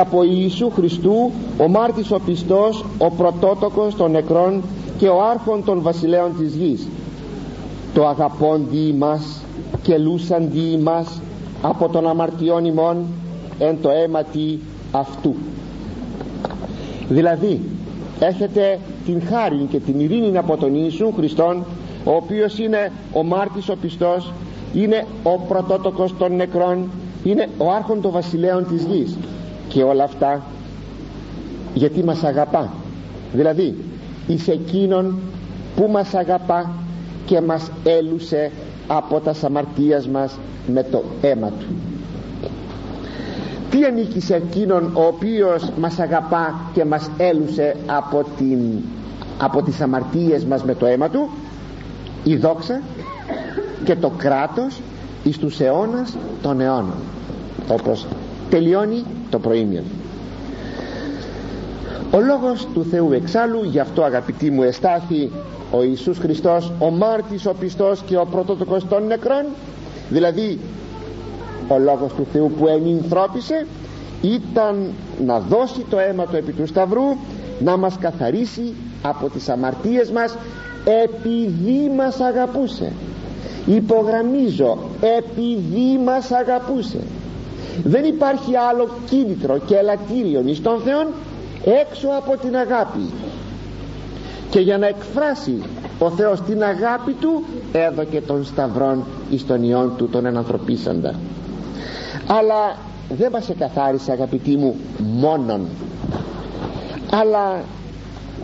από Ιησού Χριστού ο μάρτης ο πιστός ο πρωτότοκος των νεκρών και ο άρχον των βασιλέων της γης. Το αγαπώντι ημάς και λούσαντι ημάς από τον αμαρτιών ημών εν το αίματι αυτού. Δηλαδή έχετε την χάρη και την ειρήνη από τον Ιησού Χριστόν ο οποίος είναι ο μάρτης ο πιστός είναι ο πρωτότοκος των νεκρών είναι ο άρχον των βασιλέων της γης και όλα αυτά γιατί μας αγαπά. Δηλαδή εις εκείνον που μας αγαπά και μας έλουσε από τα σαμαρτίας μας με το αίμα του. Τι ανήκει σε εκείνον ο οποίος μας αγαπά και μας έλουσε από, την, από τις αμαρτίες μας με το αίμα του; Η δόξα και το κράτος εις τους αιώνας των αιώνων όπως τελειώνει το προήμιο. Ο λόγος του Θεού εξάλλου γι' αυτό αγαπητοί μου εστάθη ο Ιησούς Χριστός ο μάρτης ο πιστός και ο πρωτότοκος των νεκρών δηλαδή ο λόγος του Θεού που ενυνθρώπισε ήταν να δώσει το αίμα του επί του Σταυρού να μας καθαρίσει από τις αμαρτίες μας επειδή μας αγαπούσε. Υπογραμμίζω επειδή μας αγαπούσε δεν υπάρχει άλλο κίνητρο και ελαττήριο εις τον Θεόν έξω από την αγάπη. Και για να εκφράσει ο Θεός την αγάπη του έδωκε τον σταυρόν εις τον Υιόν του τον ενανθρωπίσαντα αλλά δεν μας εκαθάρισε αγαπητοί μου μόνον. Αλλά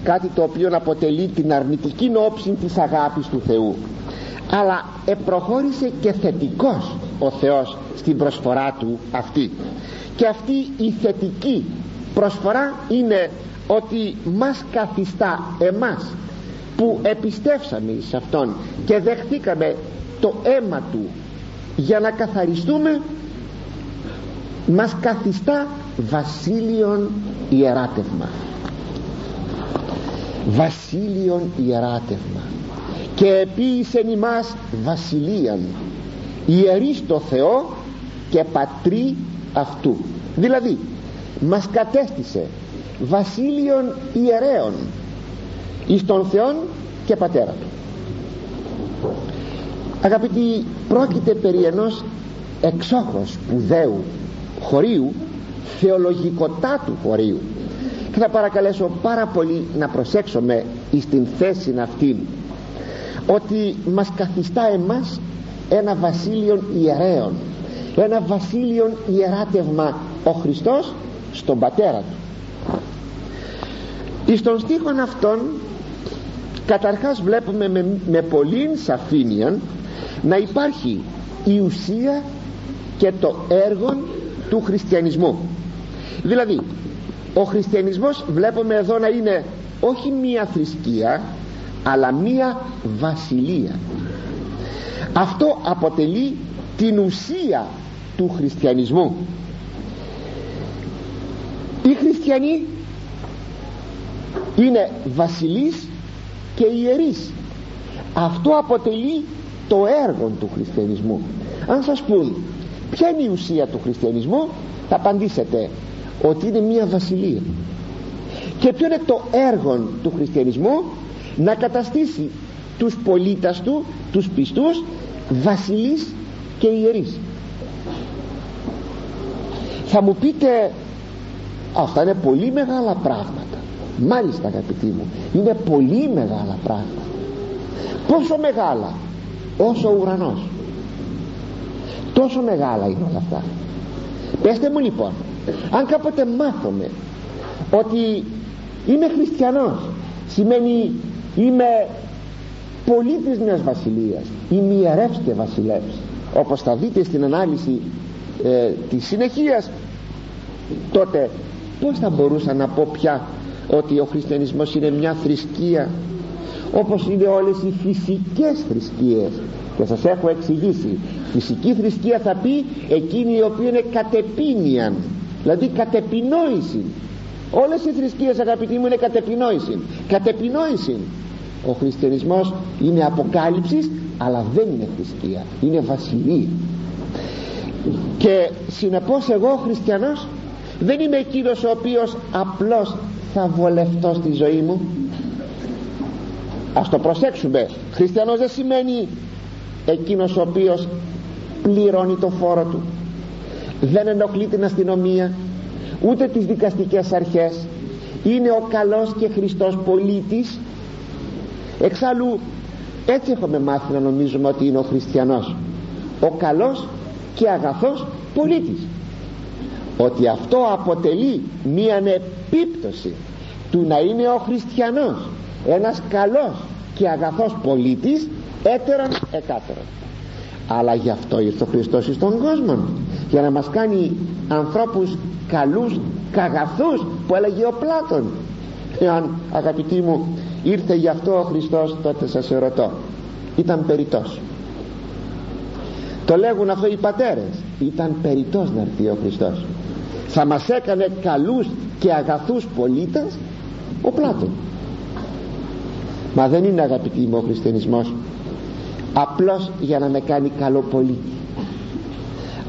κάτι το οποίο αποτελεί την αρνητική όψη της αγάπης του Θεού. Αλλά επροχώρησε και θετικός ο Θεός στην προσφορά του αυτή. Και αυτή η θετική προσφορά είναι ότι μας καθιστά εμάς που επιστέψαμε σε Αυτόν και δεχτήκαμε το αίμα Του για να καθαριστούμε μας καθιστά βασίλειον ιεράτευμα. Βασίλειον ιεράτευμα. Και επίησεν ημάς βασιλείαν ιερείς το Θεό και πατρί αυτού. Δηλαδή μας κατέστησε βασίλειον ιερέων εις τον Θεόν και πατέρα του. Αγαπητοί πρόκειται περί ενός εξόχως σπουδαίου χωρίου θεολογικοτάτου χωρίου και θα παρακαλέσω πάρα πολύ να προσέξουμε εις την θέση αυτή ότι μας καθιστά εμάς ένα βασίλειον ιερέων ένα βασίλειον ιεράτευμα ο Χριστός στον πατέρα του. Εις των στίχων αυτών καταρχάς βλέπουμε με, με πολλή σαφήνεια να υπάρχει η ουσία και το έργο του χριστιανισμού. Δηλαδή ο χριστιανισμός βλέπουμε εδώ να είναι όχι μία θρησκεία αλλά μία βασιλεία αυτό αποτελεί την ουσία του χριστιανισμού. Οι χριστιανοί είναι βασιλείς και ιερείς. Αυτό αποτελεί το έργο του χριστιανισμού. Αν σας πούν ποια είναι η ουσία του χριστιανισμού θα απαντήσετε ότι είναι μια βασιλεία. Και ποιο είναι το έργο του χριστιανισμού; Να καταστήσει τους πολίτες του τους πιστούς βασιλείς και ιερείς. Θα μου πείτε αυτά είναι πολύ μεγάλα πράγματα. Μάλιστα αγαπητοί μου είναι πολύ μεγάλα πράγματα. Πόσο μεγάλα όσο ο ουρανός. Τόσο μεγάλα είναι όλα αυτά. Πέστε μου λοιπόν αν κάποτε μάθουμε ότι είμαι χριστιανός σημαίνει είμαι πολίτης μιας βασιλείας είμαι ιερεύς και βασιλεύς. Όπως θα δείτε στην ανάλυση ε, της συνεχείας τότε πως θα μπορούσα να πω πια ότι ο χριστιανισμός είναι μια θρησκεία όπως είναι όλες οι φυσικές θρησκείες. Και σας έχω εξηγήσει. Φυσική θρησκεία θα πει εκείνη η οποία είναι κατεπίνιαν δηλαδή κατεπινόηση όλες οι θρησκείες αγαπητοί μου είναι κατεπινόηση κατεπινόηση ο χριστιανισμός είναι αποκάλυψης αλλά δεν είναι θρησκεία είναι βασιλεία και συνεπώς εγώ χριστιανός δεν είμαι εκείνος ο οποίος απλώς θα βολευτώ στη ζωή μου. Ας το προσέξουμε. Χριστιανός δεν σημαίνει εκείνος ο οποίος πληρώνει το φόρο του. Δεν ενοχλεί την αστυνομία ούτε τις δικαστικές αρχές. Είναι ο καλός και Χριστός πολίτης εξάλλου έτσι έχουμε μάθει να νομίζουμε ότι είναι ο χριστιανός. Ο καλός και αγαθός πολίτης. Ότι αυτό αποτελεί μία επίπτωση του να είναι ο χριστιανός. Ένας καλός και αγαθός πολίτης έτερον εκάτερον. Αλλά γι' αυτό ήρθε ο Χριστός στον κόσμο για να μας κάνει ανθρώπους καλούς καγαθούς που έλεγε ο Πλάτων. Εάν αγαπητοί μου ήρθε γι' αυτό ο Χριστός τότε σας ερωτώ. Ήταν περιτός το λέγουν αυτό οι πατέρες. Ήταν περιτός να έρθει ο Χριστός. Θα μας έκανε καλούς και αγαθούς πολίτες ο Πλάτων. Μα δεν είναι αγαπητοί μου ο χριστιανισμός απλώς για να με κάνει καλό πολίτη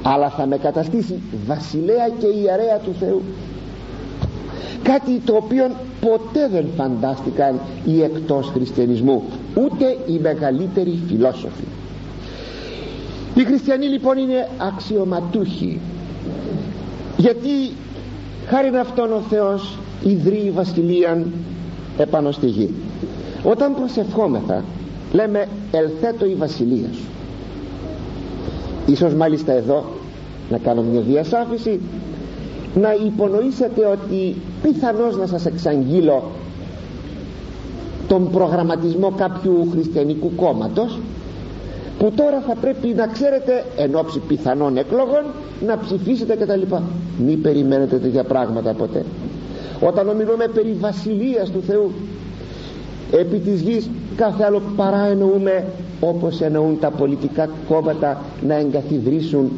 αλλά θα με καταστήσει βασιλέα και ιερέα του Θεού κάτι το οποίο ποτέ δεν φαντάστηκαν οι εκτός χριστιανισμού ούτε οι μεγαλύτεροι φιλόσοφοι. Οι χριστιανοί λοιπόν είναι αξιωματούχοι γιατί χάρη αυτόν ο Θεός ιδρύει βασιλείαν επάνω στη γη. Όταν προσευχόμεθα λέμε ελθέτω η βασιλεία σου ίσως μάλιστα εδώ να κάνω μια διασάφηση να υπονοήσετε ότι πιθανώς να σας εξαγγείλω τον προγραμματισμό κάποιου χριστιανικού κόμματος που τώρα θα πρέπει να ξέρετε εν ώψη πιθανών εκλογών να ψηφίσετε κτλ. Μην περιμένετε τέτοια πράγματα ποτέ. Όταν ομιλούμε περί βασιλείας του Θεού επί της γης κάθε άλλο παρά εννοούμε όπως εννοούν τα πολιτικά κόμματα να εγκαθιδρύσουν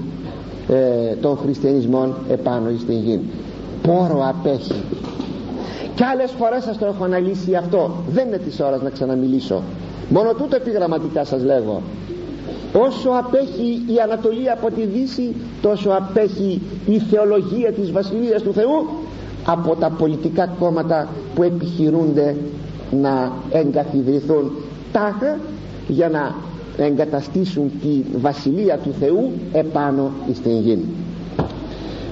ε, τον χριστιανισμό επάνω στην γη. Πόρο απέχει. Και άλλες φορές σας το έχω αναλύσει αυτό. Δεν είναι της ώρας να ξαναμιλήσω. Μόνο τούτο επιγραμματικά σας λέγω. Όσο απέχει η Ανατολή από τη Δύση τόσο απέχει η θεολογία της Βασιλείας του Θεού από τα πολιτικά κόμματα που επιχειρούνται να εγκαθιδρυθούν τάχα για να εγκαταστήσουν τη Βασιλεία του Θεού επάνω στην γη.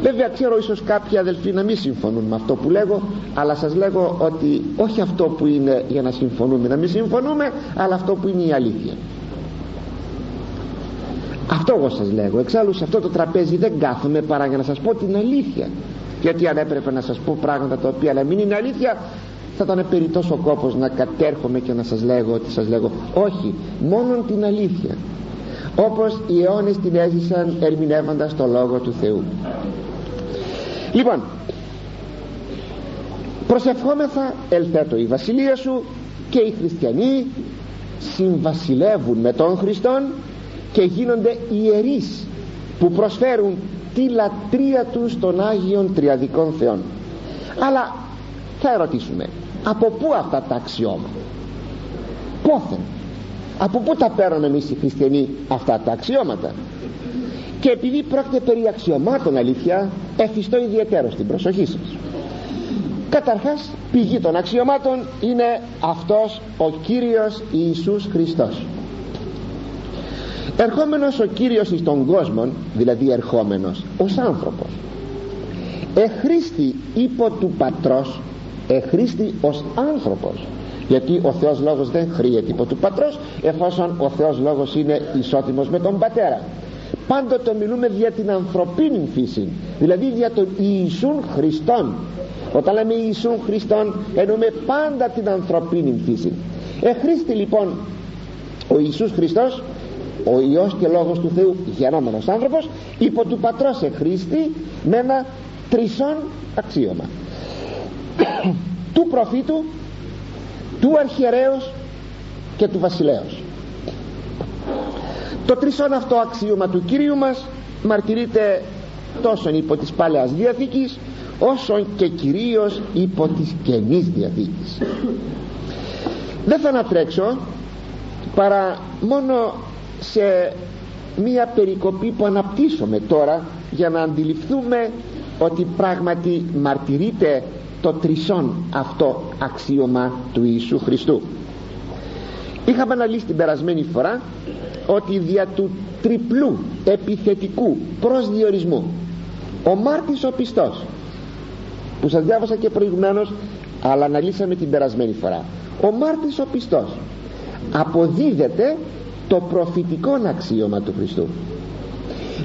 Βέβαια ξέρω ίσως κάποιοι αδελφοί να μην συμφωνούν με αυτό που λέγω αλλά σας λέγω ότι όχι αυτό που είναι για να συμφωνούμε να μην συμφωνούμε αλλά αυτό που είναι η αλήθεια. Αυτό εγώ σας λέγω. Εξάλλου σε αυτό το τραπέζι δεν κάθομαι παρά για να σας πω την αλήθεια. Γιατί αν έπρεπε να σας πω πράγματα τα οποία να μην είναι αλήθεια θα ήταν περιττός ο κόπος να κατέρχομαι και να σας λέγω ότι σας λέγω όχι μόνον την αλήθεια. Όπως οι αιώνες την έζησαν ερμηνεύοντας το Λόγο του Θεού. Λοιπόν προσευχόμεθα ελθέτω η βασιλεία σου και οι χριστιανοί συμβασιλεύουν με τον Χριστόν και γίνονται ιερείς που προσφέρουν τη λατρεία τους των Άγιων Τριαδικών Θεών. Αλλά θα ερωτήσουμε από πού αυτά τα αξιώματα; Πόθεν. Από πού τα παίρνουμε εμείς οι χριστιανοί αυτά τα αξιώματα; Και επειδή πρόκειται περί αξιωμάτων αλήθεια εφιστώ ιδιαίτερο στην προσοχή σας. Καταρχάς πηγή των αξιωμάτων είναι αυτός ο Κύριος Ιησούς Χριστός. Ερχόμενος ο Κύριος εις τον κόσμο δηλαδή ερχόμενος ως άνθρωπος εχρήστη υπό του πατρός εχρήστη ως άνθρωπος. Γιατί ο Θεός Λόγος δεν χρήεται υπό του πατρός εφόσον ο Θεός Λόγος είναι ισότιμος με τον πατέρα. Πάντοτε μιλούμε για την ανθρωπίνη φύση δηλαδή για τον Ιησούν Χριστόν. Όταν λέμε Ιησούν Χριστόν εννοούμε πάντα την ανθρωπίνη φύση. Εχρήστη λοιπόν ο Ιησούς Χριστός ο Υιός και Λόγος του Θεού γενόμενος άνθρωπος υπό του πατρός εχρήστη με ένα τρισόν αξίωμα του προφήτου του αρχιερέως και του βασιλέως. Το τρισόν αυτό αξίωμα του Κύριου μας μαρτυρείται τόσο υπό της Παλαιάς Διαθήκης όσο και κυρίως υπό της Καινής Διαθήκης. Δεν θα ανατρέξω παρά μόνο σε μία περικοπή που αναπτύσσομαι τώρα για να αντιληφθούμε ότι πράγματι μαρτυρείται το τρισόν αυτό αξίωμα του Ιησού Χριστού. Είχαμε αναλύσει την περασμένη φορά ότι δια του τριπλού επιθετικού προσδιορισμού ο μάρτης ο πιστός που σας διάβασα και προηγουμένως αλλά αναλύσαμε την περασμένη φορά ο μάρτης ο πιστός αποδίδεται το προφητικό αξίωμα του Χριστού.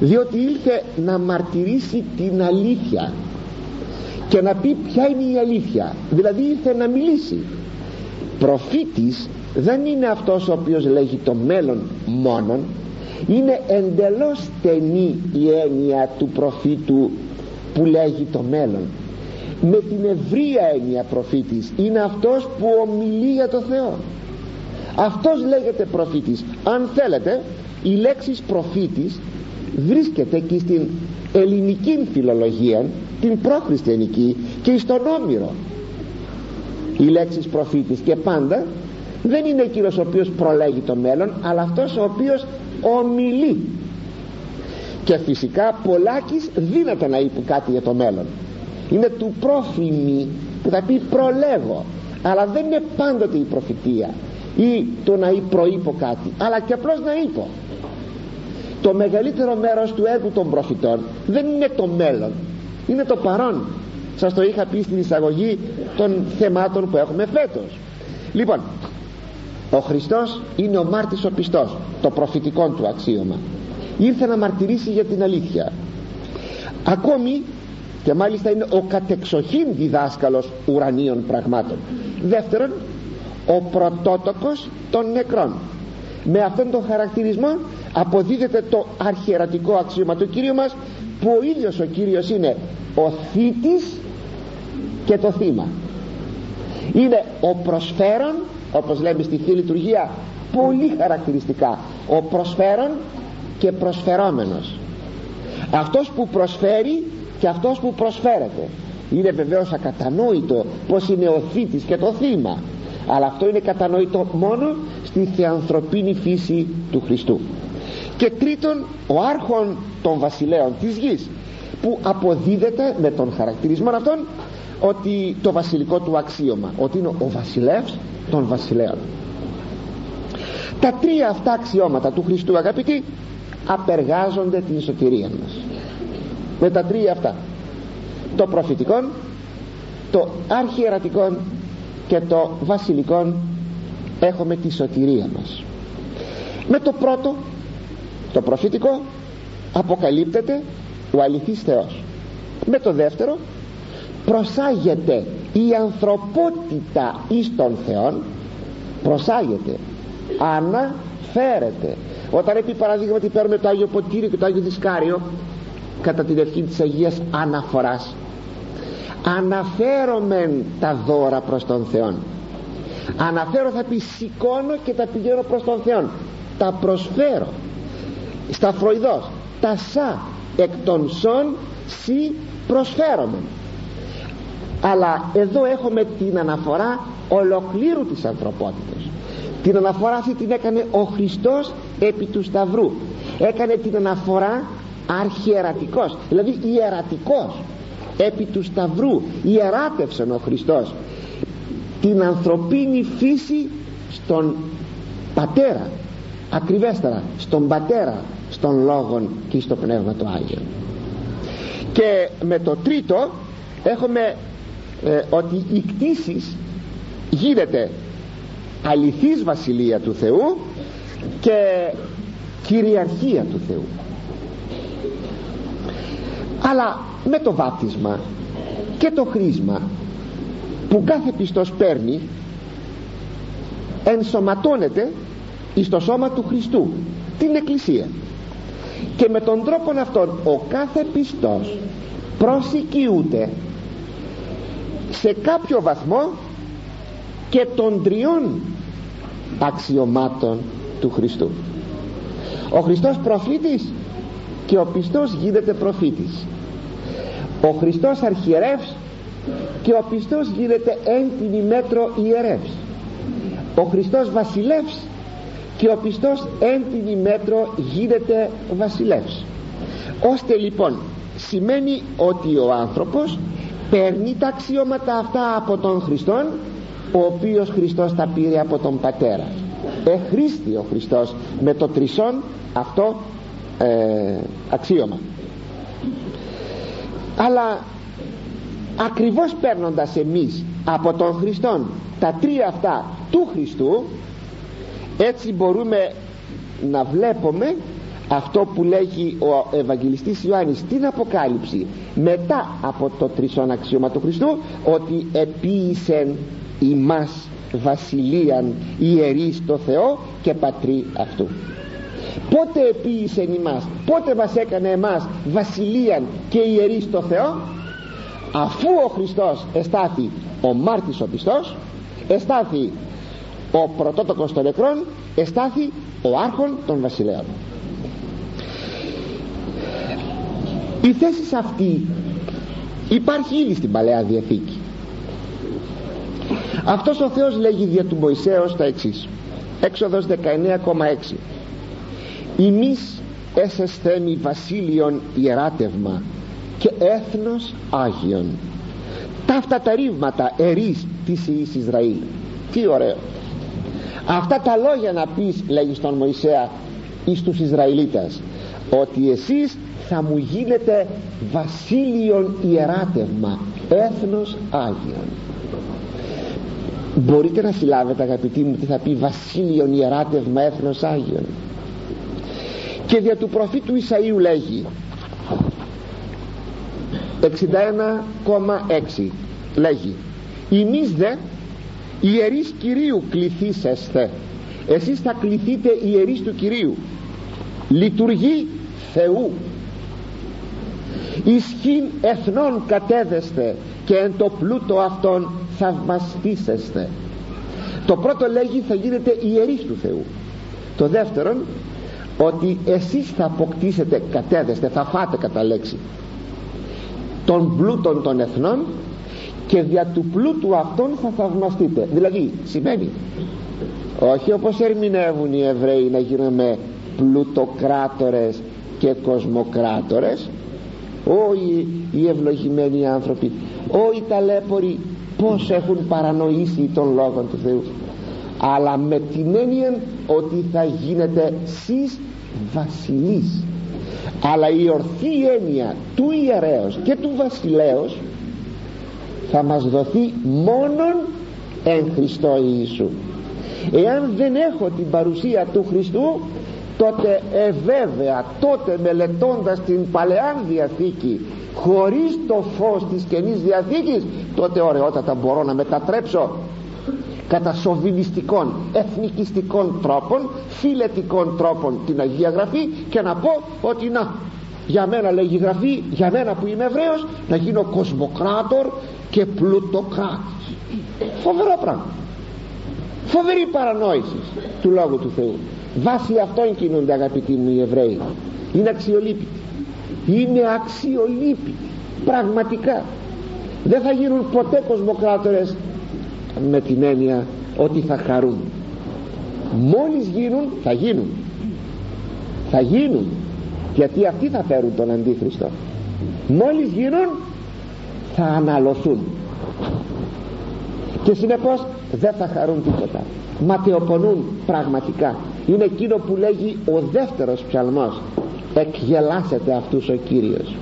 Διότι ήλθε να μαρτυρήσει την αλήθεια και να πει ποια είναι η αλήθεια. Δηλαδή ήρθε να μιλήσει. Προφήτης δεν είναι αυτός ο οποίος λέγει το μέλλον μόνον. Είναι εντελώς στενή η έννοια του προφήτου που λέγει το μέλλον. Με την ευρία έννοια προφήτης είναι αυτός που ομιλεί για το Θεό. Αυτός λέγεται προφήτης. Αν θέλετε η λέξη προφήτης βρίσκεται και στην ελληνική φιλολογία την προχριστιανική και στον Όμηρο. Η λέξη προφήτης και πάντα δεν είναι εκείνος ο οποίος προλέγει το μέλλον αλλά αυτός ο οποίος ομιλεί. Και φυσικά πολλάκις δύναται να είπε κάτι για το μέλλον. Είναι του πρόφημη που θα πει προλέγω αλλά δεν είναι πάντοτε η προφητεία ή το να προείπω κάτι αλλά και απλώς να είπω. Το μεγαλύτερο μέρος του έργου των προφητών δεν είναι το μέλλον είναι το παρόν. Σας το είχα πει στην εισαγωγή των θεμάτων που έχουμε φέτος. Λοιπόν ο Χριστός είναι ο μάρτης ο πιστός το προφητικό του αξίωμα. Ήρθε να μαρτυρήσει για την αλήθεια. Ακόμη και μάλιστα είναι ο κατεξοχήν διδάσκαλος ουρανίων πραγμάτων. Δεύτερον ο πρωτότοκος των νεκρών. Με αυτόν τον χαρακτηρισμό αποδίδεται το αρχιερατικό αξίωμα του Κύριου μας που ο ίδιος ο Κύριος είναι ο θήτης και το θύμα. Είναι ο προσφέρον όπως λέμε στη Θεία Λειτουργία πολύ χαρακτηριστικά ο προσφέρον και προσφερόμενος. Αυτός που προσφέρει και αυτός που προσφέρεται. Είναι βεβαίως ακατανόητο πως είναι ο θήτης και το θύμα. Αλλά αυτό είναι κατανοητό μόνο στη θεανθρωπίνη φύση του Χριστού και τρίτον ο άρχον των βασιλέων της γης που αποδίδεται με τον χαρακτηρισμό αυτόν ότι το βασιλικό του αξίωμα ότι είναι ο βασιλεύς των βασιλέων. Τα τρία αυτά αξιώματα του Χριστού αγαπητοί απεργάζονται την σωτηρία μας. Με τα τρία αυτά το προφητικό το αρχιερατικό και το βασιλικό έχουμε τη σωτηρία μας. Με το πρώτο το προφητικό αποκαλύπτεται ο αληθής Θεός. Με το δεύτερο προσάγεται η ανθρωπότητα εις τον Θεόν προσάγεται αναφέρεται. Όταν επί παραδείγματι παίρνουμε το Άγιο Ποτήριο και το Άγιο Δισκάριο κατά την ευχή της Αγίας αναφοράς αναφέρομεν τα δώρα προς τον Θεό αναφέρω θα πει σηκώνω και τα πηγαίνω προς τον Θεό τα προσφέρω στα φροηδός τα σα εκ των σών σι προσφέρομεν. Αλλά εδώ έχουμε την αναφορά ολοκλήρου της ανθρωπότητας. Την αναφορά αυτή την έκανε ο Χριστός επί του Σταυρού. Έκανε την αναφορά αρχιερατικός δηλαδή ιερατικός επί του Σταυρού. Ιεράτευσε ο Χριστός την ανθρωπίνη φύση στον Πατέρα ακριβέστερα στον Πατέρα στον Λόγον και στο Πνεύμα το Άγιο και με το τρίτο έχουμε ε, ότι η κτήση γίνεται αληθής βασιλεία του Θεού και κυριαρχία του Θεού. Αλλά με το βάπτισμα και το χρήσμα που κάθε πιστός παίρνει ενσωματώνεται εις το σώμα του Χριστού την Εκκλησία και με τον τρόπο αυτόν ο κάθε πιστός προσοικιούται σε κάποιο βαθμό και των τριών αξιωμάτων του Χριστού. Ο Χριστός προφήτης και ο πιστός γίνεται προφήτης. Ο Χριστός αρχιερεύς και ο πιστός γίνεται έντιμη μέτρο ιερεύς. Ο Χριστός βασιλεύς και ο πιστός έντιμη μέτρο γίνεται βασιλεύς. Ώστε λοιπόν σημαίνει ότι ο άνθρωπος παίρνει τα αξιώματα αυτά από τον Χριστόν ο οποίος Χριστός τα πήρε από τον Πατέρα. Εχρήστη ο Χριστός με το τρισόν αυτό ε, αξίωμα. Αλλά ακριβώς παίρνοντας εμείς από τον Χριστόν τα τρία αυτά του Χριστού έτσι μπορούμε να βλέπουμε αυτό που λέγει ο Ευαγγελιστής Ιωάννης στην Αποκάλυψη μετά από το τρισόν αξίωμα του Χριστού ότι επίησεν ημάς βασιλείαν ιερείς το Θεό και πατρί αυτού. Πότε επίησεν ημάς πότε μας έκανε εμάς βασιλείαν και ιερείς το Θεό; Αφού ο Χριστός εστάθη ο μάρτης ο πιστός εστάθη ο πρωτότοκος των νεκρών εστάθη ο άρχον των βασιλέων. Η θέση αυτή υπάρχει ήδη στην Παλαιά Διαθήκη. Αυτός ο Θεός λέγει δια του Μωυσέως τα εξής. Έξοδος 19,6 ημείς εσεσθέμι βασίλειον ιεράτευμα και έθνος Άγιον. Τα τα ρήγματα ερείς της Ιης Ισραήλ. Τι ωραίο αυτά τα λόγια να πεις λέγει στον Μωυσέα εις τους Ισραηλίτας ότι εσείς θα μου γίνετε βασίλειον ιεράτευμα έθνος Άγιον. Μπορείτε να συλλάβετε αγαπητοί μου τι θα πει βασίλειον ιεράτευμα έθνος Άγιον. Και δια του προφήτου Ισαΐου λέγει 61,6 λέγει «Εμείς δε ιερείς Κυρίου κληθήσεστε. Εσείς θα κληθείτε ιερείς του Κυρίου. Λειτουργεί Θεού. Ισχύν εθνών κατέδεστε και εν το πλούτο αυτών θαυμαστήσεστε. Το πρώτο λέγει θα γίνετε ιερείς του Θεού. Το δεύτερον ότι εσείς θα αποκτήσετε κατέδεστε θα φάτε κατά λέξη των πλούτων των εθνών και δια του πλούτου αυτών θα θαυμαστείτε. Δηλαδή σημαίνει όχι όπως ερμηνεύουν οι Εβραίοι να γίνουμε πλουτοκράτορες και κοσμοκράτορες όλοι οι ευλογημένοι άνθρωποι όλοι οι ταλέποροι πως έχουν παρανοήσει τον Λόγο του Θεού αλλά με την έννοια ότι θα γίνετε σεις βασιλείς. Αλλά η ορθή έννοια του ιερέως και του βασιλέως θα μας δοθεί μόνον εν Χριστώ Ιησού. Εάν δεν έχω την παρουσία του Χριστού τότε εβέβαια τότε μελετώντας την Παλαιά Διαθήκη χωρίς το φως της Καινής Διαθήκης τότε ωραιότατα μπορώ να μετατρέψω κατά σοβινιστικών εθνικιστικών τρόπων φιλετικών τρόπων την Αγία Γραφή και να πω ότι να για μένα λέγει Γραφή για μένα που είμαι Εβραίος να γίνω κοσμοκράτορ και πλουτοκράτης. Φοβερό πράγμα. Φοβερή παρανόηση του Λόγου του Θεού. Βάσει αυτών κινούνται αγαπητοί μου οι Εβραίοι. Είναι αξιολύπητοι. Είναι αξιολύπητοι. Πραγματικά. Δεν θα γίνουν ποτέ κοσμοκράτορες με την έννοια ότι θα χαρούν. Μόλις γίνουν θα γίνουν. Θα γίνουν γιατί αυτοί θα φέρουν τον Αντίχριστο. Μόλις γίνουν θα αναλωθούν. Και συνεπώς δεν θα χαρούν τίποτα. Ματαιοπονούν πραγματικά. Είναι εκείνο που λέγει ο δεύτερος ψαλμός. Εκγελάσετε αυτούς ο Κύριος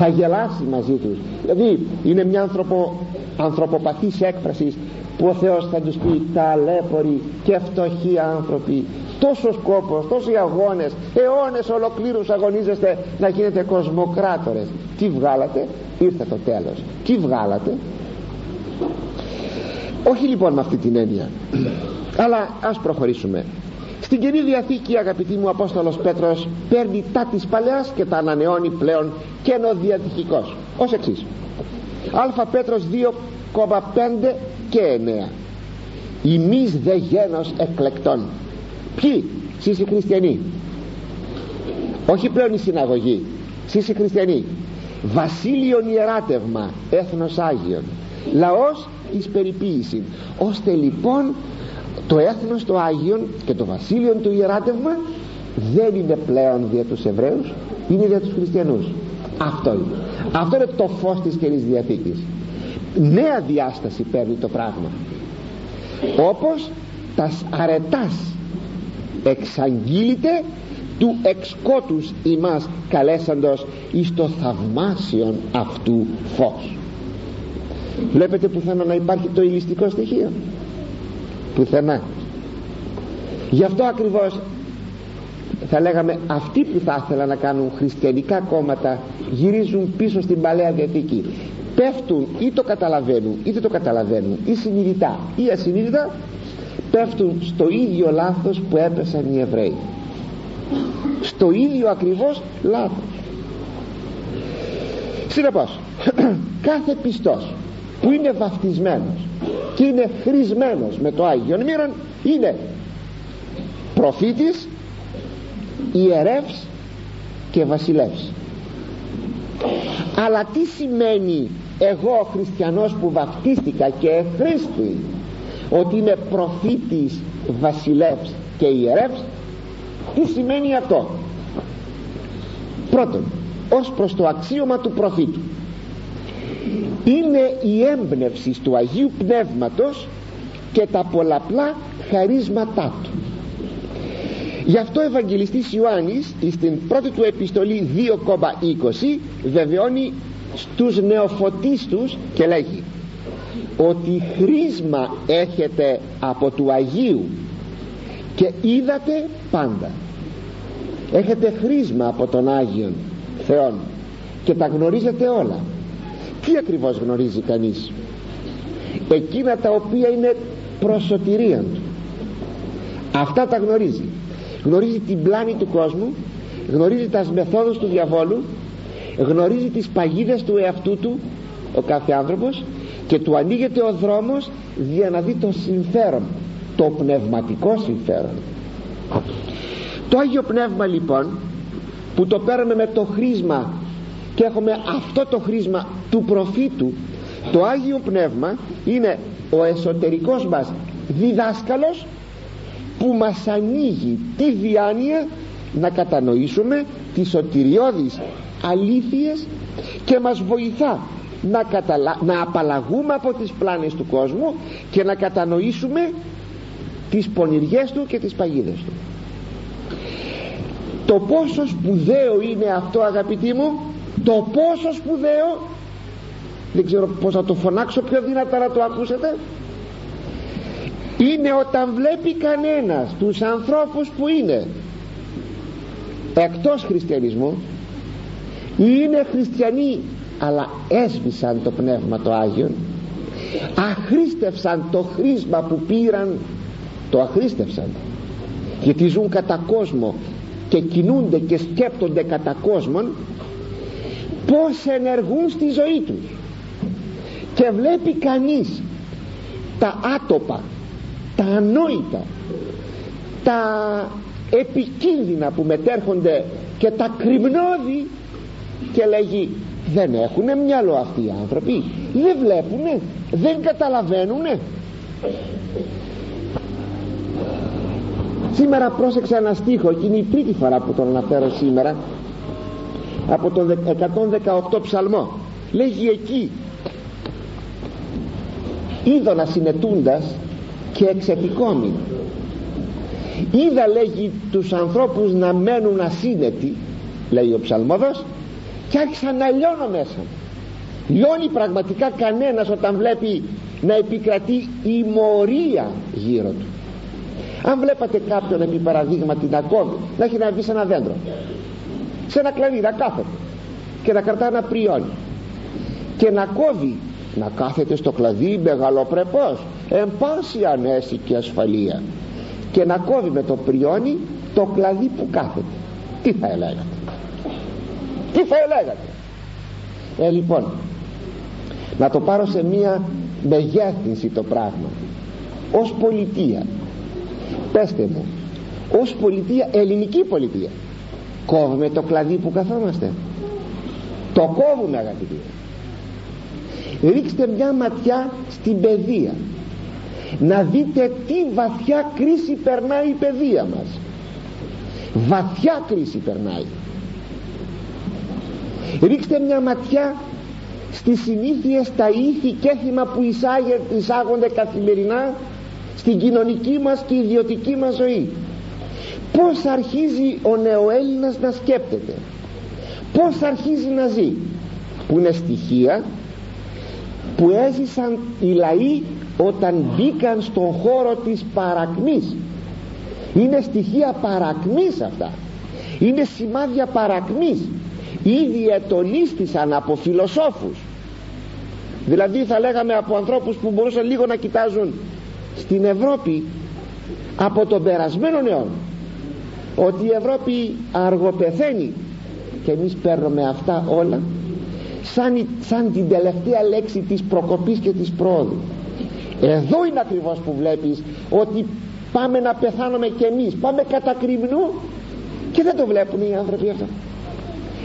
θα γελάσει μαζί τους. Δηλαδή είναι μια ανθρωπο, ανθρωποπαθής έκφρασης που ο Θεός θα τους πει ταλέποροι και φτωχοί άνθρωποι τόσος σκόπος, τόσοι αγώνες αιώνες ολοκλήρους αγωνίζεστε να γίνετε κοσμοκράτορες. Τι βγάλατε, ήρθε το τέλος. Τι βγάλατε; Όχι λοιπόν με αυτή την έννοια. Αλλά ας προχωρήσουμε. Στην Καινή Διαθήκη αγαπητοί μου Απόστολος Πέτρος παίρνει τα της Παλαιάς και τα ανανεώνει πλέον καινοδιαθηκικός ως εξής. Α Πέτρος 2,5 και 9 ημείς δε γένος εκλεκτών ποιοι; Εσείς οι χριστιανοί. Όχι πλέον η συναγωγή εσείς οι χριστιανοί. Βασίλειον ιεράτευμα έθνος Άγιον. Λαός εις περιποίηση ώστε λοιπόν το έθνος το Άγιον και το βασίλειον του ιεράτευμα δεν είναι πλέον για τους Εβραίους είναι για τους χριστιανούς. Αυτό είναι. Αυτό είναι το φως της Καινής Διαθήκης. Νέα διάσταση παίρνει το πράγμα. Όπως τα αρετάς εξαγγείλεται του εξκότους ημάς καλέσαντος εις το θαυμάσιον αυτού φως. Βλέπετε πουθενά να υπάρχει το ηλιστικό στοιχείο. Πουθενά. Γι' αυτό ακριβώς θα λέγαμε αυτοί που θα ήθελαν να κάνουν χριστιανικά κόμματα γυρίζουν πίσω στην Παλαιά Διαθήκη. Πέφτουν ή το καταλαβαίνουν ή δεν το καταλαβαίνουν. Ή συνειδητά ή ασυνείδητα πέφτουν στο ίδιο λάθος που έπεσαν οι Εβραίοι. Στο ίδιο ακριβώς λάθος. Συνεπώς κάθε πιστός που είναι βαφτισμένος και είναι χρησμένος με το Άγιο Μύρον είναι προφήτης ιερεύς και βασιλεύς. Αλλά τι σημαίνει εγώ ο χριστιανός που βαφτίστηκα και εχρήστη ότι είμαι προφήτης βασιλεύς και ιερεύς. Τι σημαίνει αυτό; Πρώτον ως προς το αξίωμα του προφήτου. Είναι η έμπνευση του Αγίου Πνεύματος και τα πολλαπλά χαρίσματά του. Γι' αυτό ο Ευαγγελιστής Ιωάννης στην πρώτη του επιστολή 2,20 βεβαιώνει στους νεοφωτίστους και λέγει ότι χρήσμα έχετε από του Αγίου και είδατε πάντα. Έχετε χρήσμα από τον Άγιον Θεόν και τα γνωρίζετε όλα. Τι ακριβώς γνωρίζει κανείς; Εκείνα τα οποία είναι προσωτηρία του. Αυτά τα γνωρίζει. Γνωρίζει την πλάνη του κόσμου γνωρίζει τα μεθόδους του διαβόλου γνωρίζει τις παγίδες του εαυτού του ο κάθε άνθρωπος και του ανοίγεται ο δρόμος για να δει το συμφέρον το πνευματικό συμφέρον. Το Άγιο Πνεύμα λοιπόν που το παίρνουμε με το χρήσμα και έχουμε αυτό το χρήσμα του προφήτου το Άγιο Πνεύμα είναι ο εσωτερικός μας διδάσκαλος που μας ανοίγει τη διάνοια να κατανοήσουμε τις σωτηριώδεις αλήθειες και μας βοηθά να, καταλα... να απαλλαγούμε από τις πλάνες του κόσμου και να κατανοήσουμε τις πονηριές του και τις παγίδες του. Το πόσο σπουδαίο είναι αυτό αγαπητοί μου το πόσο σπουδαίο δεν ξέρω πως να το φωνάξω πιο δυνατά να το ακούσετε είναι όταν βλέπει κανένας τους ανθρώπους που είναι εκτός χριστιανισμού ή είναι χριστιανοί αλλά έσβησαν το Πνεύμα το Άγιον αχρίστευσαν το χρήσμα που πήραν το αχρίστευσαν. Γιατί ζουν κατά κόσμο και κινούνται και σκέπτονται κατά κόσμον πως ενεργούν στη ζωή τους. Και βλέπει κανείς τα άτοπα τα ανόητα τα επικίνδυνα που μετέρχονται και τα κρυμνώδη και λέγει δεν έχουν μυαλό αυτοί οι άνθρωποι. Δεν βλέπουνε. Δεν καταλαβαίνουνε. Σήμερα πρόσεξα ένα στίχο. Και είναι η τρίτη φορά που τον αναφέρω σήμερα. Από τον 118 ψαλμό. Λέγει εκεί. Είδωνα συνετούντας και εξεπικόμει είδα λέγει τους ανθρώπους να μένουν ασύνετοι λέει ο ψαλμόδος και άρχισα να λιώνω μέσα λιώνει πραγματικά κανένας όταν βλέπει να επικρατεί η μορία γύρω του. Αν βλέπατε κάποιον επί παραδείγματι να κόβει να έχει να βγει σε ένα δέντρο σε ένα κλαδί να κάθεται και να κρατά ένα πριόνι και να κόβει να κάθεται στο κλαδί μεγαλοπρεπώς εν πάση ανέση και ασφαλεία και να κόβει με το πριόνι το κλαδί που κάθεται. Τι θα έλεγατε; Τι θα έλεγατε; Ε λοιπόν να το πάρω σε μία μεγέθυνση το πράγμα. Ως πολιτεία πέστε μου ως πολιτεία, ελληνική πολιτεία κόβουμε το κλαδί που καθόμαστε. Το κόβουμε αγαπητοί. Ρίξτε μια ματιά στην παιδεία. Να δείτε τι βαθιά κρίση περνάει η παιδεία μας. Βαθιά κρίση περνάει ρίξτε μια ματιά στις συνήθειες τα ήθη και έθιμα που εισάγονται καθημερινά στην κοινωνική μας και ιδιωτική μας ζωή. Πως αρχίζει ο νεοέλληνας να σκέπτεται; Πως αρχίζει να ζει; Που είναι στοιχεία που έζησαν οι λαοί όταν μπήκαν στον χώρο της παρακμής. Είναι στοιχεία παρακμής αυτά. Είναι σημάδια παρακμής ήδη ετονίστησαν από φιλοσόφους. Δηλαδή θα λέγαμε από ανθρώπους που μπορούσαν λίγο να κοιτάζουν στην Ευρώπη από τον περασμένο αιώνα ότι η Ευρώπη αργοπεθαίνει. Και εμείς παίρνουμε αυτά όλα σαν, σαν την τελευταία λέξη της προκοπής και της πρόοδου. Εδώ είναι ακριβώς που βλέπεις ότι πάμε να πεθάνουμε και εμείς. Πάμε κατά κρυμνού και δεν το βλέπουν οι άνθρωποι αυτό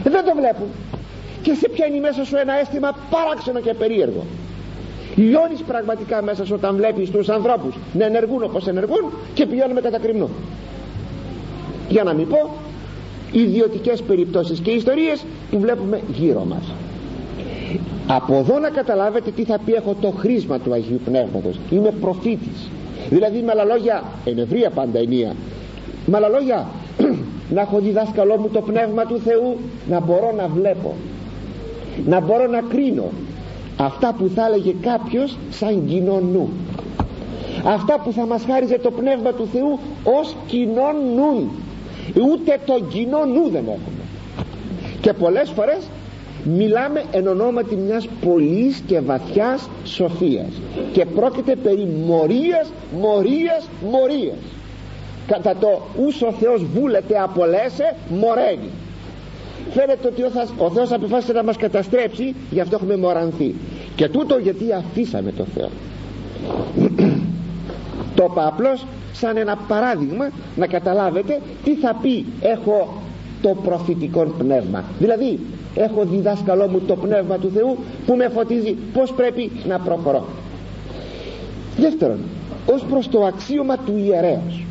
δεν το βλέπουν. Και σε πιάνει μέσα σου ένα αίσθημα παράξενο και περίεργο. Λιώνεις πραγματικά μέσα σου όταν βλέπεις τους ανθρώπους να ενεργούν όπως ενεργούν και πηγαίνουμε κατά κρυμνού για να μην πω ιδιωτικές περιπτώσεις και ιστορίες που βλέπουμε γύρω μας. Από εδώ να καταλάβετε τι θα πει έχω το χρήσμα του Αγίου Πνεύματος. Είμαι προφήτης. Δηλαδή με άλλα λόγια εν ευρία πάντα ενία. Με άλλα λόγια να έχω διδάσκαλό μου το Πνεύμα του Θεού να μπορώ να βλέπω. Να μπορώ να κρίνω. Αυτά που θα έλεγε κάποιος σαν κοινό νου. Αυτά που θα μας χάριζε το Πνεύμα του Θεού ως κοινό νου. Ούτε το κοινό νου δεν έχουμε. Και πολλές φορές μιλάμε εν ονόματι μιας πολλής και βαθιάς σοφίας. Και πρόκειται περί μορίας, μορίας, μορίας κατά το ούς ο Θεός βούλεται απολέσε μοραίνει φαίνεται ότι ο Θεός αποφάσισε να μας καταστρέψει γι' αυτό έχουμε μορανθεί και τούτο γιατί αφήσαμε το Θεό. Το είπα απλώς σαν ένα παράδειγμα να καταλάβετε τι θα πει έχω το προφητικό πνεύμα δηλαδή έχω διδάσκαλό μου το πνεύμα του Θεού που με φωτίζει πως πρέπει να προχωρώ δεύτερον ως προς το αξίωμα του ιερέως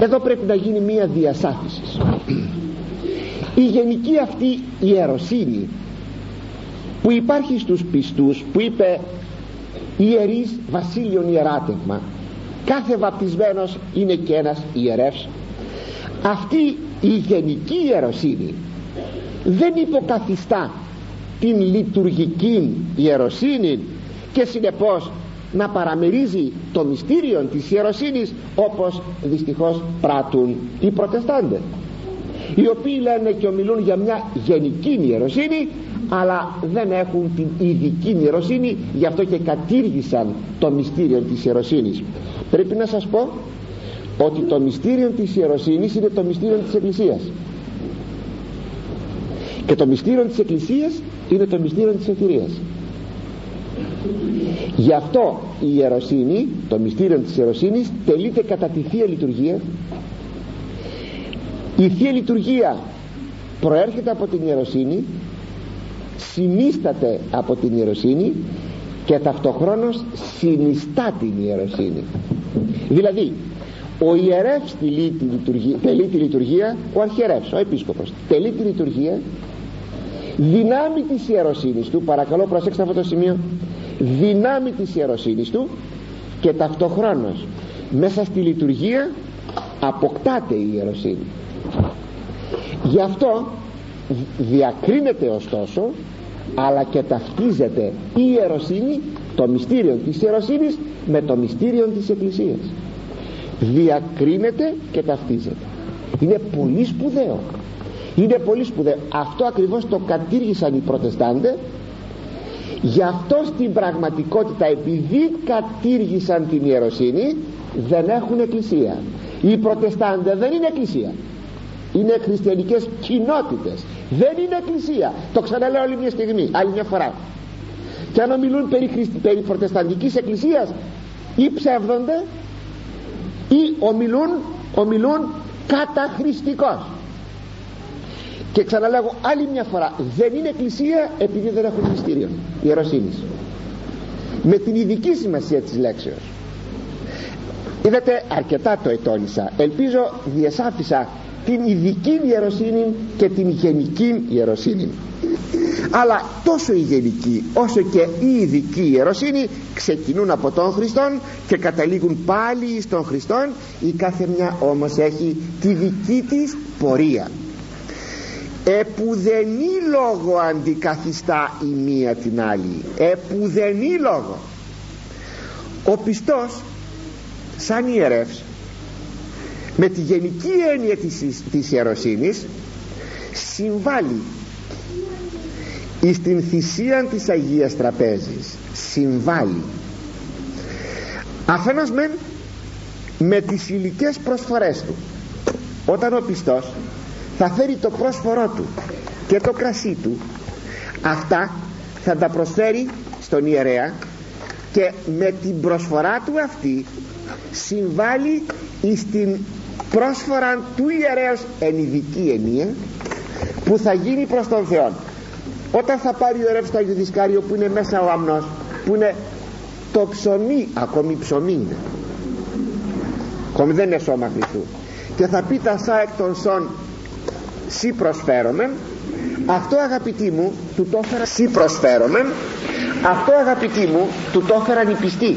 εδώ πρέπει να γίνει μία διασάφηση. Η γενική αυτή ιεροσύνη που υπάρχει στους πιστούς που είπε ιερής βασίλειον ιεράτευμα κάθε βαπτισμένος είναι και ένας ιερεύς. Αυτή η γενική ιεροσύνη δεν υποκαθιστά την λειτουργική ιεροσύνη και συνεπώς να παραμερίζει το μυστήριο της ιεροσύνης όπως δυστυχώς πράττουν οι προτεστάντες οι οποίοι λένε και ομιλούν για μια γενική ιεροσύνη αλλά δεν έχουν την ειδική ιεροσύνη γι' αυτό και κατήργησαν το μυστήριο της ιεροσύνης. Πρέπει να σας πω ότι το μυστήριο της ιεροσύνης είναι το μυστήριο της Εκκλησίας. Και το μυστήριο της Εκκλησίας είναι το μυστήριο της Εκκλησίας γι' αυτό η ιεροσύνη το μυστήριο της ιεροσύνης τελείται κατά τη Θεία Λειτουργία. Η Θεία Λειτουργία προέρχεται από την ιεροσύνη συνίσταται από την ιεροσύνη και ταυτοχρόνως συνιστά την ιεροσύνη. Δηλαδή ο ιερεύς τελεί τη λειτουργία, τελεί τη λειτουργία ο αρχιερεύς, ο επίσκοπος τελεί τη λειτουργία δυνάμει της ιεροσύνης του παρακαλώ προσέξτε αυτό το σημείο δυνάμει της ιεροσύνης του και ταυτοχρόνως μέσα στη λειτουργία αποκτάται η ιεροσύνη. Γι' αυτό διακρίνεται ωστόσο αλλά και ταυτίζεται η ιεροσύνη το μυστήριο της ιεροσύνης με το μυστήριο της Εκκλησίας. Διακρίνεται και ταυτίζεται. Είναι πολύ σπουδαίο. Είναι πολύ σπουδαίο. Αυτό ακριβώς το κατήργησαν οι προτεστάντες γι' αυτό στην πραγματικότητα επειδή κατήργησαν την ιεροσύνη δεν έχουν εκκλησία. Οι προτεστάντες δεν είναι εκκλησία. Είναι χριστιανικές κοινότητες. Δεν είναι εκκλησία. Το ξαναλέω άλλη μια στιγμή άλλη μια φορά. Και αν ομιλούν περί, Χριστι... περί προτεσταντικής εκκλησίας ή ψεύδονται ή ομιλούν, ομιλούν καταχρηστικός και ξαναλέγω άλλη μια φορά δεν είναι εκκλησία επειδή δεν έχουν μυστήριο. Ιεροσύνης. Με την ειδική σημασία της λέξεως. Είδατε αρκετά το ετώνησα. Ελπίζω διεσάφισα την ειδική ιεροσύνη και την γενική ιεροσύνη. Αλλά τόσο η γενική όσο και η ειδική ιεροσύνη ξεκινούν από τον Χριστόν και καταλήγουν πάλι στον Χριστόν η κάθε μια όμως έχει τη δική της πορεία επουδενή λόγο αντικαθιστά η μία την άλλη. Επουδενή λόγο. Ο πιστός σαν ιερεύς με τη γενική έννοια της, της ιεροσύνης συμβάλλει εις την θυσία της Αγίας Τραπέζης. Συμβάλλει. Αφενός μεν με τις υλικές προσφορές του. Όταν ο πιστός θα φέρει το πρόσφορό του και το κρασί του. Αυτά θα τα προσφέρει στον ιερέα και με την προσφορά του αυτή συμβάλλει στην πρόσφορα του ιερέως εν ειδική ενία που θα γίνει προς τον Θεό. Όταν θα πάρει ο ρεύς στο Αγιο που είναι μέσα ο αμνός που είναι το ψωμί ακόμη ψωμί είναι. Ακόμη δεν είναι σώμα Χριστού. Και θα πει τα σα εκ των σών σύ προσφέρομαι. Αυτό αγαπητοί μου του το έφερα σύ προσφέρομαι. Αυτό αγαπητοί μου του το έφεραν οι πιστοί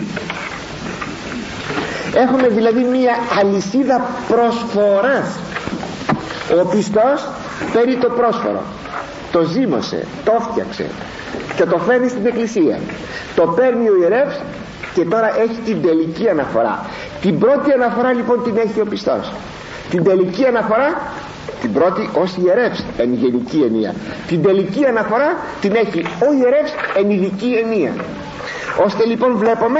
έχουμε δηλαδή μία αλυσίδα προσφοράς. Ο πιστός παίρνει το πρόσφορο. Το ζήμωσε, το φτιάξε και το φέρνει στην εκκλησία. Το παίρνει ο ιερεύς και τώρα έχει την τελική αναφορά. Την πρώτη αναφορά λοιπόν την έχει ο πιστός. Την τελική αναφορά την πρώτη ως ιερεύς εν γενική ενία. Την τελική αναφορά την έχει ο ιερεύς εν ειδική ενία. Ώστε λοιπόν βλέπουμε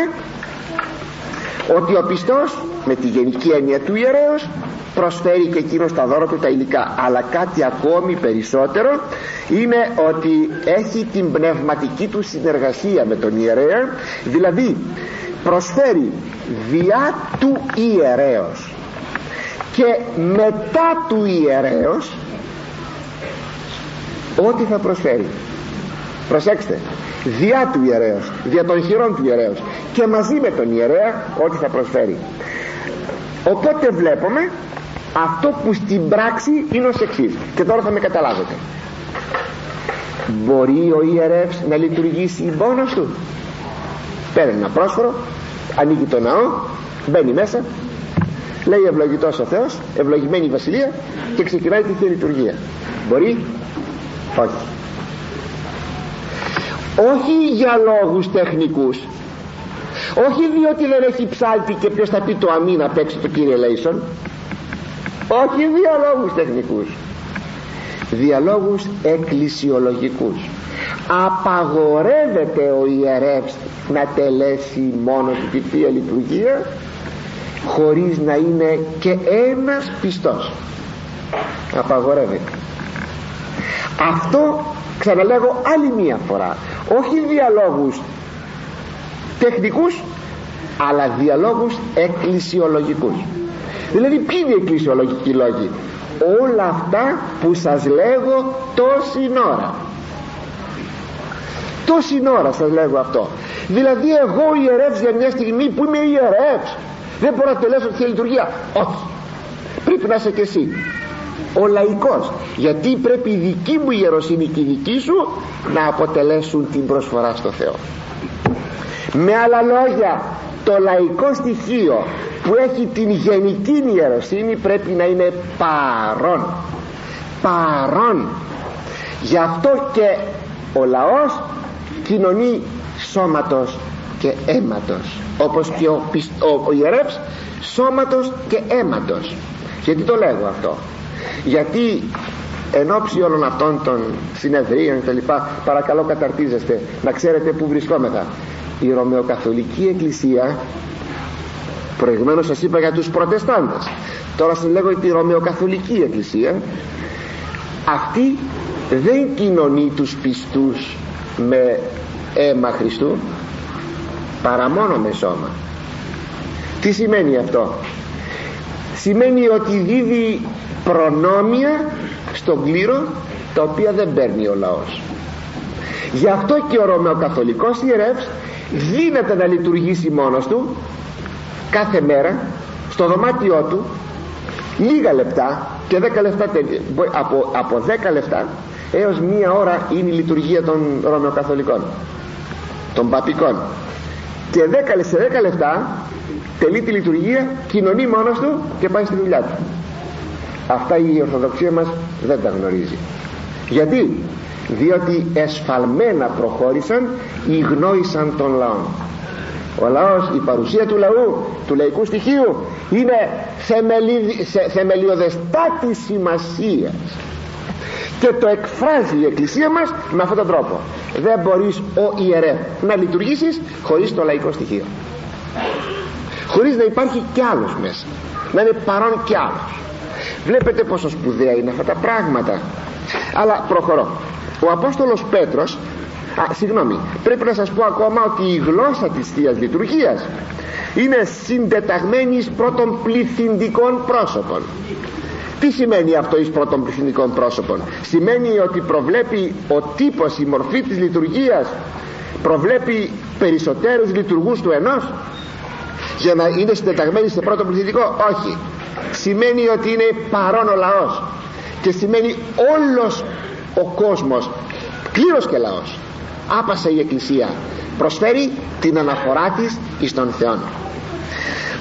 ότι ο πιστός με τη γενική έννοια του ιερέως προσφέρει και εκείνο στα δώρα του τα υλικά. Αλλά κάτι ακόμη περισσότερο είναι ότι έχει την πνευματική του συνεργασία με τον ιερέα δηλαδή προσφέρει διά του ιερέως και μετά του ιερέως ό,τι θα προσφέρει. Προσέξτε διά του ιερέως δια των χειρών του ιερέως και μαζί με τον ιερέα ό,τι θα προσφέρει. Οπότε βλέπουμε αυτό που στην πράξη είναι ως εξής. Και τώρα θα με καταλάβετε. Μπορεί ο ιερεύς να λειτουργήσει μόνος του. Παίρνει ένα πρόσφορο ανοίγει το ναό μπαίνει μέσα λέει ευλογητός ο Θεός ευλογημένη η Βασιλεία και ξεκινάει τη Θεία Λειτουργία μπορεί; Όχι. Όχι για λόγους τεχνικούς. Όχι διότι δεν έχει ψάλτη και ποιος θα πει το αμήν απ' έξω το Κύριε Λέισον. Όχι διαλόγους τεχνικούς. Διαλόγους εκκλησιολογικούς. Απαγορεύεται ο ιερεύς να τελέσει μόνο τη Θεία Λειτουργία χωρίς να είναι και ένας πιστός. Απαγορεύεται. Αυτό ξαναλέγω άλλη μία φορά. Όχι διαλόγους τεχνικούς αλλά διαλόγους εκκλησιολογικούς. Δηλαδή ποιοι είναι οι εκκλησιολογικοί λόγοι; Όλα αυτά που σας λέγω τόση ώρα. Τόση ώρα σας λέγω αυτό. Δηλαδή εγώ ιερεύς για μια στιγμή που είμαι ιερεύς δεν μπορώ να τελέσω τη λειτουργία. Όχι. Πρέπει να είσαι και εσύ. Ο λαϊκός. Γιατί πρέπει η δική μου ιεροσύνη και η δική σου να αποτελέσουν την προσφορά στο Θεό. Με άλλα λόγια το λαϊκό στοιχείο που έχει την γενική ιεροσύνη πρέπει να είναι παρόν. Παρόν. Γι' αυτό και ο λαός κοινωνεί σώματος και αίματος όπως και ο, ο, ο ιερεύς σώματος και αίματος. Γιατί το λέγω αυτό; Γιατί εν ώψη όλων αυτών των συνεδρίων και λοιπά παρακαλώ καταρτίζεστε να ξέρετε που βρισκόμεθα. Η Ρωμαιοκαθολική Εκκλησία προηγουμένως σας είπα για τους προτεστάντες τώρα σας λέγω τη Ρωμαιοκαθολική Εκκλησία αυτή δεν κοινωνεί τους πιστούς με αίμα Χριστού παρά μόνο με σώμα. Τι σημαίνει αυτό; Σημαίνει ότι δίδει προνόμια στον κλήρο τα οποία δεν παίρνει ο λαός. Γι' αυτό και ο Ρωμαιοκαθολικός ιερεύς δύναται να λειτουργήσει μόνος του κάθε μέρα στο δωμάτιό του λίγα λεπτά και 10 λεπτά από, από 10 λεπτά έως μία ώρα είναι η λειτουργία των Ρωμαιοκαθολικών των παπικών και 10, σε 10 λεπτά τελεί τη λειτουργία κοινωνεί μόνος του και πάει στη δουλειά του. Αυτά η Ορθοδοξία μας δεν τα γνωρίζει. Γιατί; Διότι εσφαλμένα προχώρησαν ή γνώρισαν τον λαό. Ο λαός, η παρουσία του λαού του λαϊκού στοιχείου είναι θεμελι, θεμελιωδεστάτη σημασίας και το εκφράζει η Εκκλησία μας με αυτόν τον τρόπο. Δεν μπορείς ο ιερέ να λειτουργήσεις χωρίς το λαϊκό στοιχείο. Χωρίς να υπάρχει κι άλλος μέσα. Να είναι παρόν κι άλλος. Βλέπετε πόσο σπουδαία είναι αυτά τα πράγματα. Αλλά προχωρώ. Ο Απόστολος Πέτρος Α, συγγνώμη, πρέπει να σας πω ακόμα ότι η γλώσσα της Θείας Λειτουργίας είναι συντεταγμένη πρώτων πληθυντικών πρόσωπων τι σημαίνει αυτό εις πρώτων πληθυντικών πρόσωπων; Σημαίνει ότι προβλέπει ο τύπος η μορφή της λειτουργίας. Προβλέπει περισσότερους λειτουργούς του ενός. Για να είναι συντεταγμένη σε πρώτο πληθυντικό όχι. Σημαίνει ότι είναι παρόν ο λαός. Και σημαίνει όλος ο κόσμος κλήρος και λαός. Άπασε η Εκκλησία. Προσφέρει την αναφορά της εις τον Θεό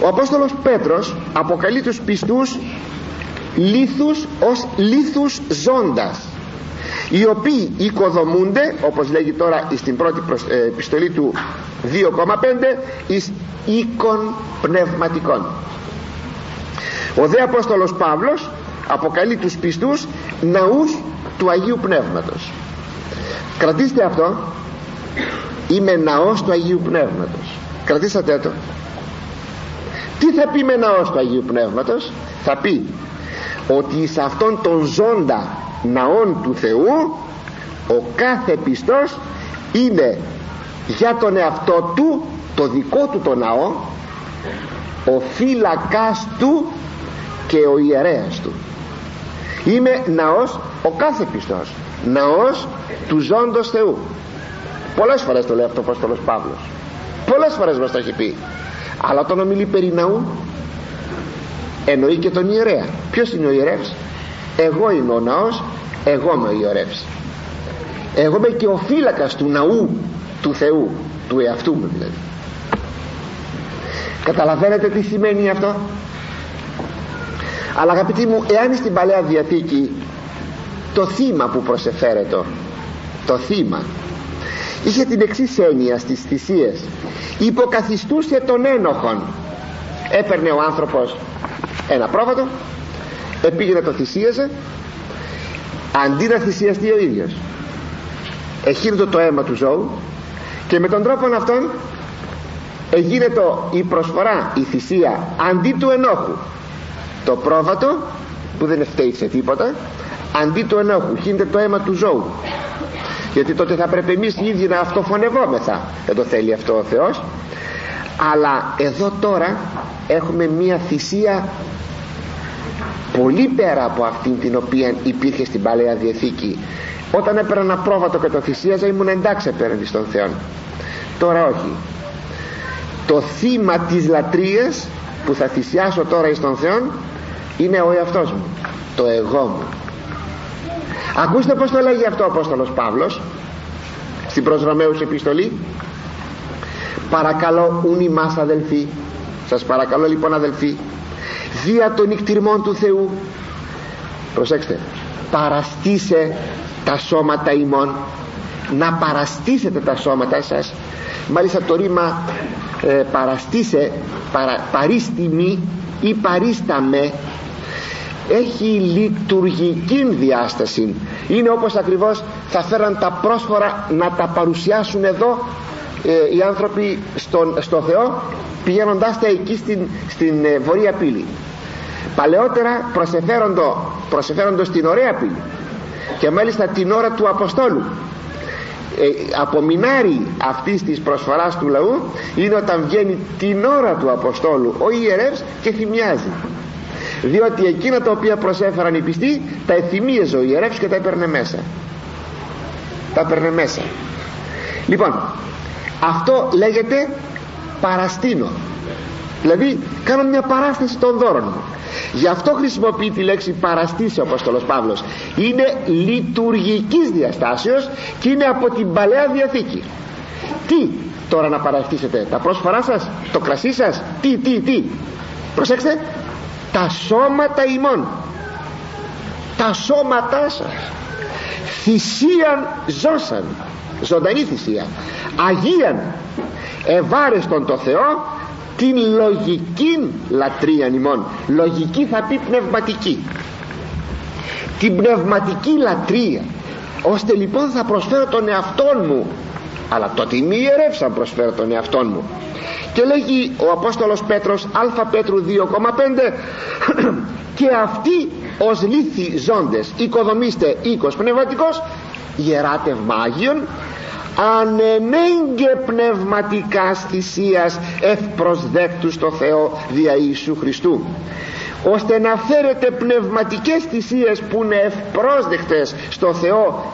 ο Απόστολος Πέτρος αποκαλεί τους πιστούς λίθους ως λίθους ζώντας οι οποίοι οικοδομούνται όπως λέγει τώρα στην πρώτη ε, επιστολή του 2,5 εις οίκων πνευματικών. Ο δε Απόστολος Παύλος αποκαλεί τους πιστούς ναούς του Αγίου Πνεύματος. Κρατήστε αυτό. Είμαι ναός του Αγίου Πνεύματος. Κρατήσατε το. Τι θα πει με ναός του Αγίου Πνεύματος; Θα πει ότι σε αυτόν τον ζώντα ναόν του Θεού ο κάθε πιστός είναι για τον εαυτό του το δικό του το ναό ο φύλακας του και ο ιερέας του. Είμαι ναός ο κάθε πιστός ναός του ζώντος Θεού. Πολλές φορές το λέει αυτό ο Απόστολος Παύλος. Πολλές φορές μας το έχει πει. Αλλά όταν ομιλεί περί ναού εννοεί και τον ιερέα. Ποιος είναι ο ιερεύς εγώ είμαι ο ναός εγώ είμαι ο ιερεύς εγώ είμαι και ο φύλακας του ναού του Θεού του εαυτού μου δηλαδή. Καταλαβαίνετε τι σημαίνει αυτό; Αλλά αγαπητοί μου εάν στην Παλαιά Διαθήκη το θύμα που προσεφέρεται το θύμα είχε την εξής έννοια στις θυσίες. Υποκαθιστούσε τον ένοχον έπαιρνε ο άνθρωπος ένα πρόβατο επήγαινε το θυσίαζε αντί να θυσιαστεί ο ίδιος. Εχείρτο το αίμα του ζώου και με τον τρόπο αυτόν εγίνεται η προσφορά η θυσία αντί του ενόχου. Το πρόβατο που δεν φταίει σε τίποτα αντί του ενόχου. Χύνεται το αίμα του ζώου. Γιατί τότε θα πρέπει εμείς οι ίδιοι να αυτοφωνευόμεθα. Δεν το θέλει αυτό ο Θεός. Αλλά εδώ τώρα έχουμε μία θυσία πολύ πέρα από αυτήν την οποία υπήρχε στην Παλαιά Διαθήκη. Όταν έπαιρνα ένα πρόβατο και το θυσίαζα ήμουν εντάξει απέναντι στον Θεό. Τώρα όχι. Το θύμα της λατρείας που θα θυσιάσω τώρα εις τον Θεό είναι ο εαυτός μου το εγώ μου. Ακούστε πως το λέγει αυτό ο Απόστολος Παύλος στην προς Ρωμαίους επιστολή. Παρακαλώ ούν ημάς αδελφοί. Σας παρακαλώ λοιπόν αδελφοί δια των νικτυρμών του Θεού. Προσέξτε παραστήσε τα σώματα ημών. Να παραστήσετε τα σώματα σας. Μάλιστα το ρήμα ε, παραστήσε παρα, παρίστημη ή παρίσταμε. Έχει λειτουργική διάσταση. Είναι όπως ακριβώς θα φέραν τα πρόσφορα να τα παρουσιάσουν εδώ ε, οι άνθρωποι στον, στο Θεό πηγαίνοντάς τα εκεί στην, στην ε, βορεία πύλη. Παλαιότερα προσεφέροντο, προσεφέροντος την ωραία πύλη και μάλιστα την ώρα του Αποστόλου. Ε, απομεινάρι αυτής της προσφοράς του λαού είναι όταν βγαίνει την ώρα του Αποστόλου ο ιερεύς και θυμιάζει. Διότι εκείνα τα οποία προσέφεραν οι πιστοί τα εθυμίαζε ο ιερεύς και τα έπαιρνε μέσα. Τα έπαιρνε μέσα. Λοιπόν αυτό λέγεται παραστήνω. Δηλαδή κάνω μια παράσταση των δώρων μου. Γι' αυτό χρησιμοποιεί τη λέξη παραστήσει ο Απόστολος Παύλος. Είναι λειτουργικής διαστάσεως και είναι από την Παλαιά Διαθήκη. Τι τώρα να παραστήσετε τα πρόσφορά σας το κρασί σας τι τι τι. Προσέξτε τα σώματα ημών. Τα σώματά σας. Θυσίαν ζώσαν. Ζωντανή θυσία αγίαν. Ευάρεστον το Θεό την λογική λατρεία ημών. Λογική θα πει πνευματική. Την πνευματική λατρεία ώστε λοιπόν θα προσφέρω τον εαυτόν μου. Αλλά τότε μη ιερεύσαν προσφέρω τον εαυτόν μου. Και λέγει ο Απόστολος Πέτρος α Πέτρου 2,5 και αυτοί ως λύθοι ζώντες οικοδομήστε οίκος πνευματικός γεράτευμα Άγιον ανενέγγε πνευματικά θυσίας ευπροσδέκτους στο Θεό δια Ιησού Χριστού ώστε να φέρετε πνευματικές θυσίες που είναι ευπρόσδεκτες στο Θεό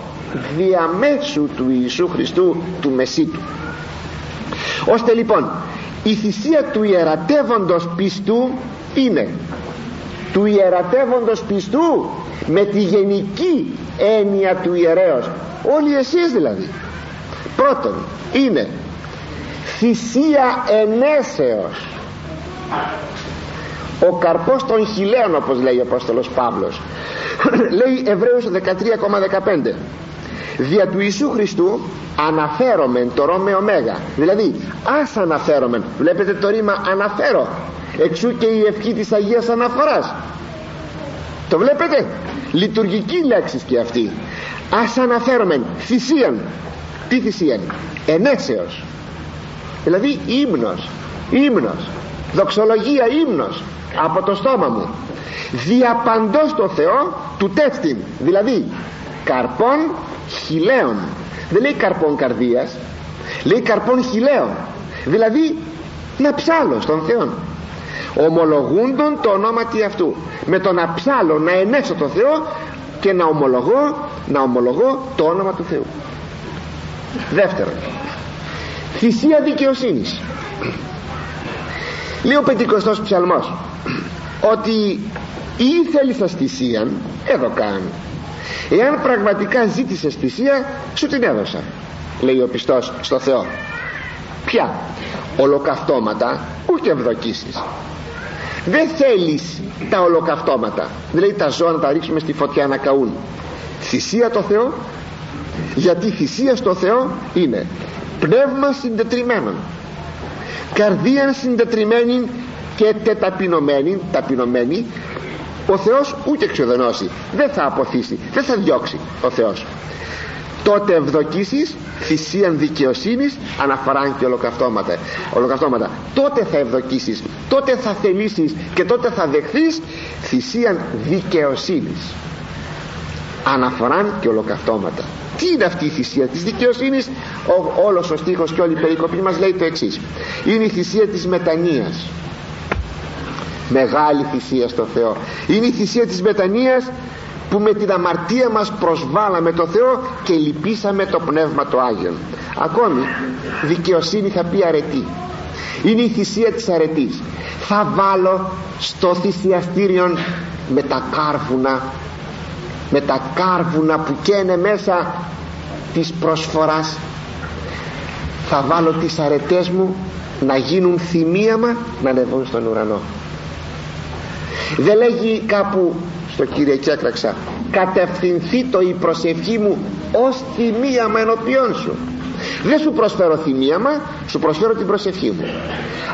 διαμέσου του Ιησού Χριστού του Μεσίτου ώστε λοιπόν η θυσία του ιερατεύοντος πιστού είναι του ιερατεύοντος πιστού με τη γενική έννοια του ιερέως. Όλοι εσείς δηλαδή πρώτον είναι θυσία ενέσεως. Ο καρπός των χιλέων όπως λέει ο Απόστολος Παύλος. Λέει Εβραίους 13,15 δια του Ιησού Χριστού αναφέρομεν το ρο με ωμέγα δηλαδή ας αναφέρομεν. Βλέπετε το ρήμα αναφέρω εξού και η ευχή της Αγίας Αναφοράς. Το βλέπετε; Λειτουργική λέξη και αυτή. Ας αναφέρομεν θυσίαν τι θυσίαν ενέσεως δηλαδή ύμνος ύμνος. Δοξολογία ύμνος από το στόμα μου. Διαπαντός το Θεό του τέστην δηλαδή καρπών χιλέων. Δεν λέει καρπών καρδίας. Λέει καρπών χιλέων. Δηλαδή να ψάλω στον Θεό ομολογούντον το ονόματι αυτού. Με το να ψάλω να ενέσω το Θεό και να ομολογώ να ομολογώ το όνομα του Θεού δεύτερον θυσία δικαιοσύνης. Λέει ο πεντηκοστός ψαλμός ότι ή θέλεις θυσίαν εδώ κάνει εάν πραγματικά ζήτησες θυσία σου την έδωσα λέει ο πιστός στο Θεό. Ποια; Ολοκαυτώματα ούτε ευδοκίσεις. Δεν θέλεις τα ολοκαυτώματα. Δηλαδή τα ζώα να τα ρίξουμε στη φωτιά να καούν. Θυσία το Θεό γιατί θυσία στο Θεό είναι πνεύμα συντετριμένων καρδία συντετριμένη και τεταπεινωμένη ταπεινωμένη ο Θεός ούτε εξοδονώσει δεν θα αποθήσει δεν θα διώξει ο Θεός. Τότε ευδοκίσεις θυσίαν δικαιοσύνης αναφοράν και ολοκαυτώματα, ολοκαυτώματα. Τότε θα ευδοκίσεις τότε θα θελήσεις και τότε θα δεχθείς θυσίαν δικαιοσύνης αναφοράν και ολοκαυτώματα τι είναι αυτή η θυσία της δικαιοσύνης; Ο, όλος ο στίχος και όλη η περικοπή μας λέει το εξής. Είναι η θυσία της μετανοίας. Μεγάλη θυσία στο Θεό. Είναι η θυσία της μετανοίας που με την αμαρτία μας προσβάλαμε το Θεό και λυπήσαμε το Πνεύμα το Άγιον. Ακόμη δικαιοσύνη θα πει αρετή. Είναι η θυσία της αρετής. Θα βάλω στο θυσιαστήριο με τα κάρβουνα με τα κάρβουνα που καίνε μέσα της προσφοράς. Θα βάλω τις αρετές μου να γίνουν θυμίαμα να ανεβούν στον ουρανό. Δεν λέγει κάπου στο Κυριακή Άκραξα κατευθυνθεί το η προσευχή μου ως θυμίαμα ενώπιόν σου δεν σου προσφέρω θυμίαμα σου προσφέρω την προσευχή μου.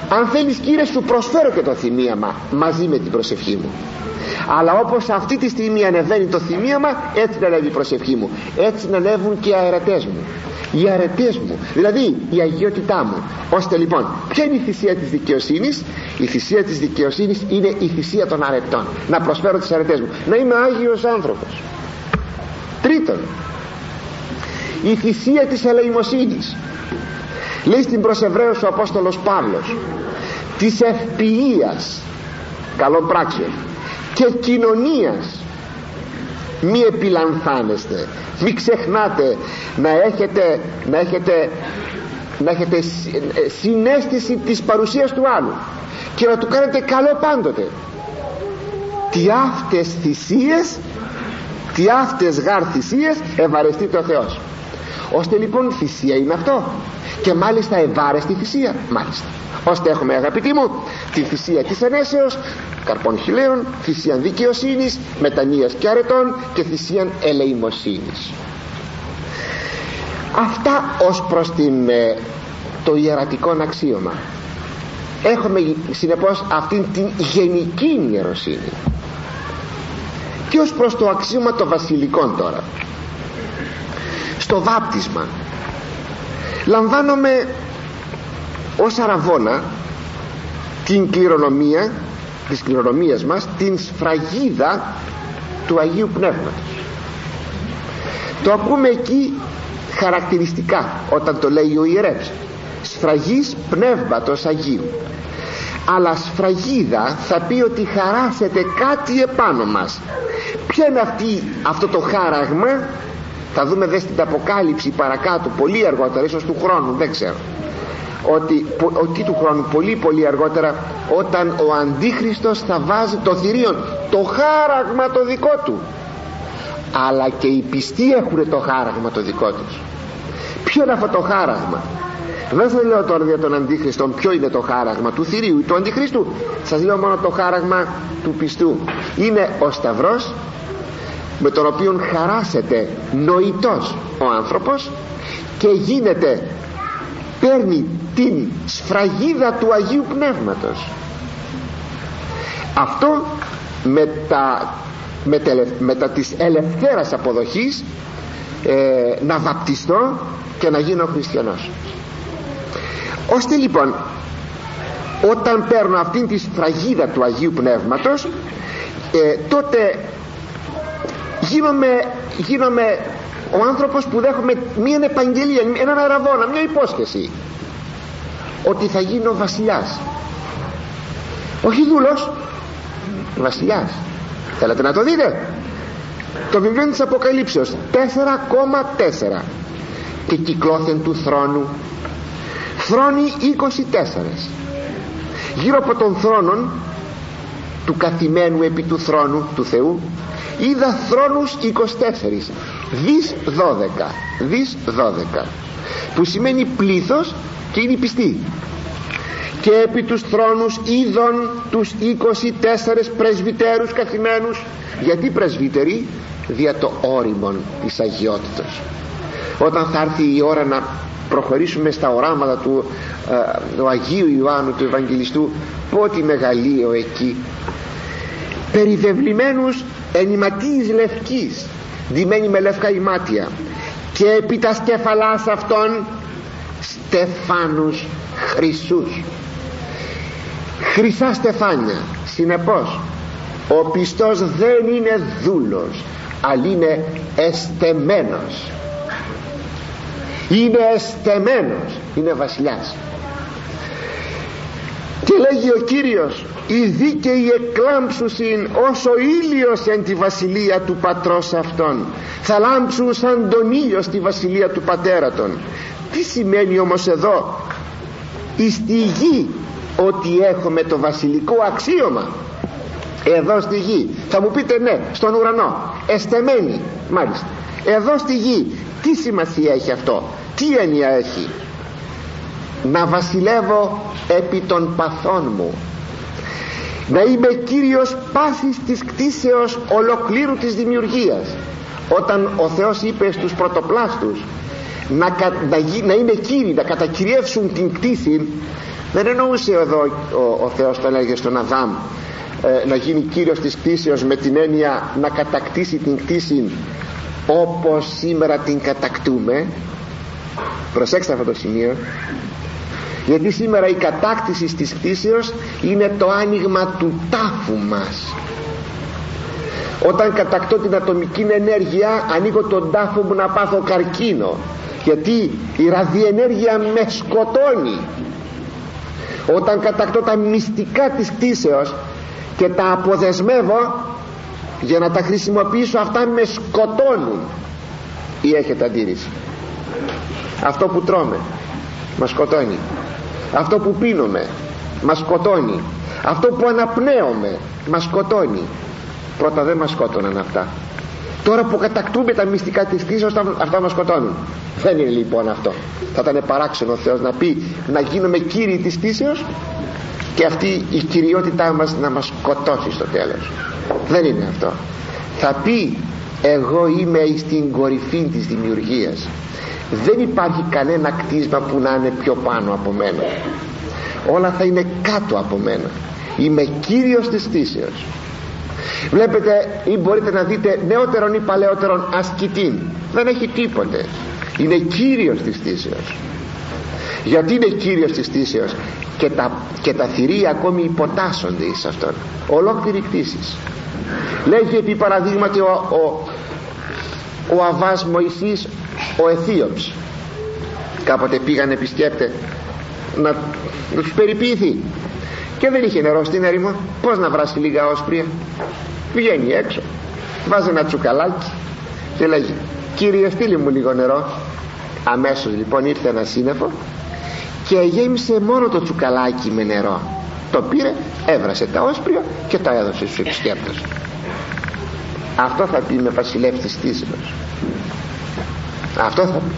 Αν θέλεις Κύριε σου προσφέρω και το θυμίαμα μαζί με την προσευχή μου αλλά όπως αυτή τη στιγμή ανεβαίνει το θυμίαμα έτσι να ανέβει η προσευχή μου. Έτσι να ανέβουν και οι αερατές μου. Οι αρετές μου. Δηλαδή η αγιότητά μου. Ώστε λοιπόν ποια είναι η θυσία της δικαιοσύνης; Η θυσία της δικαιοσύνης είναι η θυσία των αρετών. Να προσφέρω τις αρετές μου. Να είμαι Άγιος άνθρωπος. Τρίτον η θυσία της ελεημοσύνης. Λέει στην προς ο Απόστολος Παύλος της ευποιίας καλών πράξεων και κοινωνίας. Μη επιλανθάνεστε. Μη ξεχνάτε να έχετε να έχετε να έχετε ε, συνέστηση της παρουσίας του άλλου και να του κάνετε καλό πάντοτε. Τι αυτές θυσίες τι αυτές γάρ θυσίες ευαρεστεί το Θεός. Ώστε λοιπόν θυσία είναι αυτό και μάλιστα ευάρεστη θυσία. Μάλιστα. Ώστε έχουμε αγαπητοί μου τη θυσία της ενέσεως καρπών χιλέων θυσία δικαιοσύνης μετανοίας και αρετών και θυσία ελεημοσύνης. Αυτά ως προς την, ε, το ιερατικό αξίωμα. Έχουμε συνεπώς αυτήν την γενική ιεροσύνη. Και ως προς το αξίωμα των βασιλικών τώρα. Στο βάπτισμα λαμβάνομαι ως αραβόνα την κληρονομία της κληρονομίας μας την σφραγίδα του Αγίου Πνεύματος. Το ακούμε εκεί χαρακτηριστικά όταν το λέει ο ιερεύς σφραγής πνεύματος Αγίου. Αλλά σφραγίδα θα πει ότι χαράσετε κάτι επάνω μας. Ποιο είναι αυτή, αυτό το χάραγμα; Θα δούμε δες στην αποκάλυψη παρακάτω πολύ αργότερα ίσως του χρόνου δεν ξέρω. Ότι, ότι του χρόνου πολύ πολύ αργότερα όταν ο Αντίχριστος θα βάζει το θηρίον το χάραγμα το δικό του. Αλλά και οι πιστοί έχουν το χάραγμα το δικό τους. Ποιο είναι αυτό το χάραγμα; Δεν σας λέω τώρα για τον Αντίχριστο ποιο είναι το χάραγμα του θηρίου ή του Αντιχρίστου. Σας λέω μόνο το χάραγμα του πιστού. Είναι ο Σταυρός με τον οποίο χαράσεται νοητός ο άνθρωπος και γίνεται παίρνει την σφραγίδα του Αγίου Πνεύματος. Αυτό με τα, με, με τα της ελευθέρας αποδοχής ε, να βαπτιστώ και να γίνω χριστιανός. Ώστε λοιπόν όταν παίρνω αυτήν τη σφραγίδα του Αγίου Πνεύματος ε, τότε γίνομαι, γίνομαι ο άνθρωπος που δέχομαι μια επαγγελία έναν αραβόνα, μια υπόσχεση ότι θα γίνω βασιλιάς. Όχι δούλος βασιλιάς. Θέλετε να το δείτε; Το βιβλίο της Αποκαλύψεως 4,4 και κυκλώθεν του θρόνου. Θρόνοι 24 γύρω από τον θρόνον του καθημένου επί του θρόνου του Θεού είδα θρόνους 24 δις 12 δις 12 που σημαίνει πλήθος και είναι πιστή. Και επί τους θρόνους είδων τους 24 πρεσβυτέρους καθημένους. Γιατί πρεσβύτεροι; Δια το όριμον της αγιότητας όταν θα έρθει η ώρα να προχωρήσουμε στα οράματα του, ε, του Αγίου Ιωάννου του Ευαγγελιστού πότι μεγαλείο εκεί. Περιδευλημένους ενηματίης λευκής ντυμένοι με λευκά ημάτια. Και επί τα σκεφαλάς αυτών στεφάνους χρυσούς. Χρυσά στεφάνια συνεπώς ο πιστός δεν είναι δούλος αλλά είναι εστεμένος. Είναι εστεμένος είναι βασιλιάς. Και λέγει ο Κύριος οι δίκαιοι εκλάμψουσιν όσο ήλιος εν τη βασιλεία του πατρός αυτών. Θα λάμψουν σαν τον ήλιο στη βασιλεία του πατέρα των τι σημαίνει όμως εδώ; Εις τη γη ότι έχουμε το βασιλικό αξίωμα. Εδώ στη γη. Θα μου πείτε ναι στον ουρανό. Εστεμένη μάλιστα. Εδώ στη γη τι σημασία έχει αυτό; Τι έννοια έχει; Να βασιλεύω επί των παθών μου να είμαι κύριος πάσης της κτίσεως ολοκλήρου της δημιουργίας. Όταν ο Θεός είπε στους πρωτοπλάστους να, να, να είναι κύριοι να κατακυριεύσουν την κτίση δεν εννοούσε εδώ ο, ο Θεός το έλεγε στον Αδάμ ε, να γίνει κύριος της κτίσεως με την έννοια να κατακτήσει την κτίση όπως σήμερα την κατακτούμε. Προσέξτε αυτό το σημείο γιατί σήμερα η κατάκτηση της κτίσεως είναι το άνοιγμα του τάφου μας. Όταν κατακτώ την ατομική ενέργεια ανοίγω τον τάφο μου να πάθω καρκίνο. Γιατί η ραδιενέργεια με σκοτώνει. Όταν κατακτώ τα μυστικά της κτίσεως και τα αποδεσμεύω για να τα χρησιμοποιήσω αυτά με σκοτώνουν. Ή έχετε αντίρρηση; Αυτό που τρώμε μας σκοτώνει αυτό που πίνουμε μας σκοτώνει. Αυτό που αναπνέουμε μας σκοτώνει. Πρώτα δεν μας σκότωναν αυτά. Τώρα που κατακτούμε τα μυστικά της κτήσεως αυτά μας σκοτώνουν. Δεν είναι λοιπόν αυτό. Θα ήταν παράξενο ο Θεός να πει να γίνουμε κύριοι της κτήσεως και αυτή η κυριότητά μας να μας σκοτώσει στο τέλος. Δεν είναι αυτό. Θα πει εγώ είμαι στην κορυφή της δημιουργίας δεν υπάρχει κανένα κτίσμα που να είναι πιο πάνω από μένα. Όλα θα είναι κάτω από μένα. Είμαι κύριος της κτήσεως βλέπετε ή μπορείτε να δείτε νεότερον ή παλαιότερον ασκητήν. Δεν έχει τίποτε. Είναι κύριος της κτήσεως γιατί είναι κύριος της κτήσεως και τα, και τα θηρία ακόμη υποτάσσονται εις αυτόν. Ολόκληρη κτήσης λέγει επί παραδείγματι ο, ο, ο Αβάς Μωυσής ο Αιθίωψ κάποτε πήγαν επισκέπτε να, να τους περιποιηθεί. Και δεν είχε νερό στην έρημο. Πως να βράσει λίγα όσπρια. Βγαίνει έξω βάζει ένα τσουκαλάκι και λέγει κύριε στείλει μου λίγο νερό αμέσως λοιπόν ήρθε ένα σύννεφο και γέμισε μόνο το τσουκαλάκι με νερό. Το πήρε, έβρασε τα όσπρια και τα έδωσε στους επισκέπτες. Αυτό θα πει με βασιλεύς της θύσεως αυτό θα πει.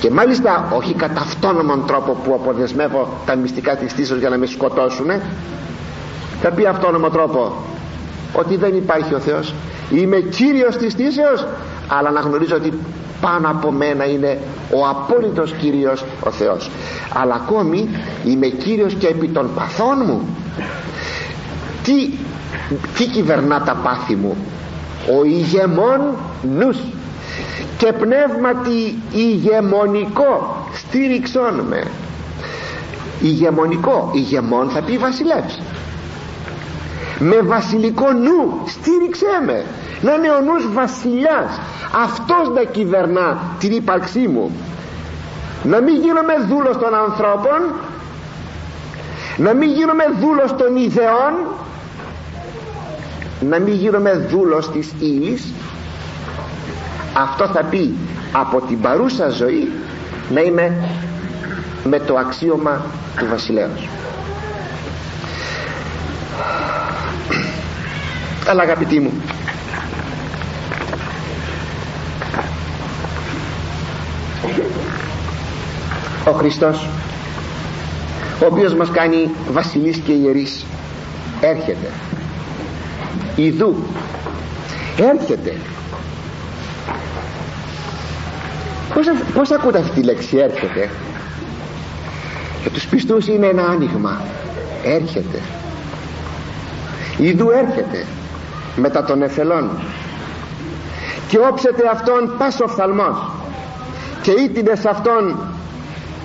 Και μάλιστα όχι κατά αυτόνομον τρόπο που αποδεσμεύω τα μυστικά της θύσεως για να με σκοτώσουν θα πει αυτόνομο τρόπο ότι δεν υπάρχει ο Θεός. Είμαι Κύριος της θύσεως αλλά να γνωρίζω ότι πάνω από μένα είναι ο απόλυτος Κύριος ο Θεός. Αλλά ακόμη είμαι Κύριος και επί των παθών μου. Τι, τι κυβερνά τα πάθη μου; Ο ηγεμόν νους και πνεύματι ηγεμονικό στήριξόν με. Ηγεμονικό ηγεμόν θα πει βασιλεύς. Με βασιλικό νου στήριξέ με. Να είναι ο νους βασιλιάς. Αυτός να κυβερνά την ύπαρξή μου. Να μην γίνομαι δούλος των ανθρώπων. Να μην γίνομαι δούλος των ιδεών. Να μην γίνομαι δούλος της ύλης. Αυτό θα πει από την παρούσα ζωή να είμαι με το αξίωμα του βασιλέως. Αλλά αγαπητοί μου ο Χριστός ο οποίος μας κάνει βασιλείς και ιερείς έρχεται. Ιδού έρχεται πως, πως ακούτε αυτή τη λέξη έρχεται; Για τους πιστούς είναι ένα άνοιγμα. Έρχεται. Ιδού έρχεται. Μετά των εθελών και όψεται αυτόν πας οφθαλμός και ήτινες αυτόν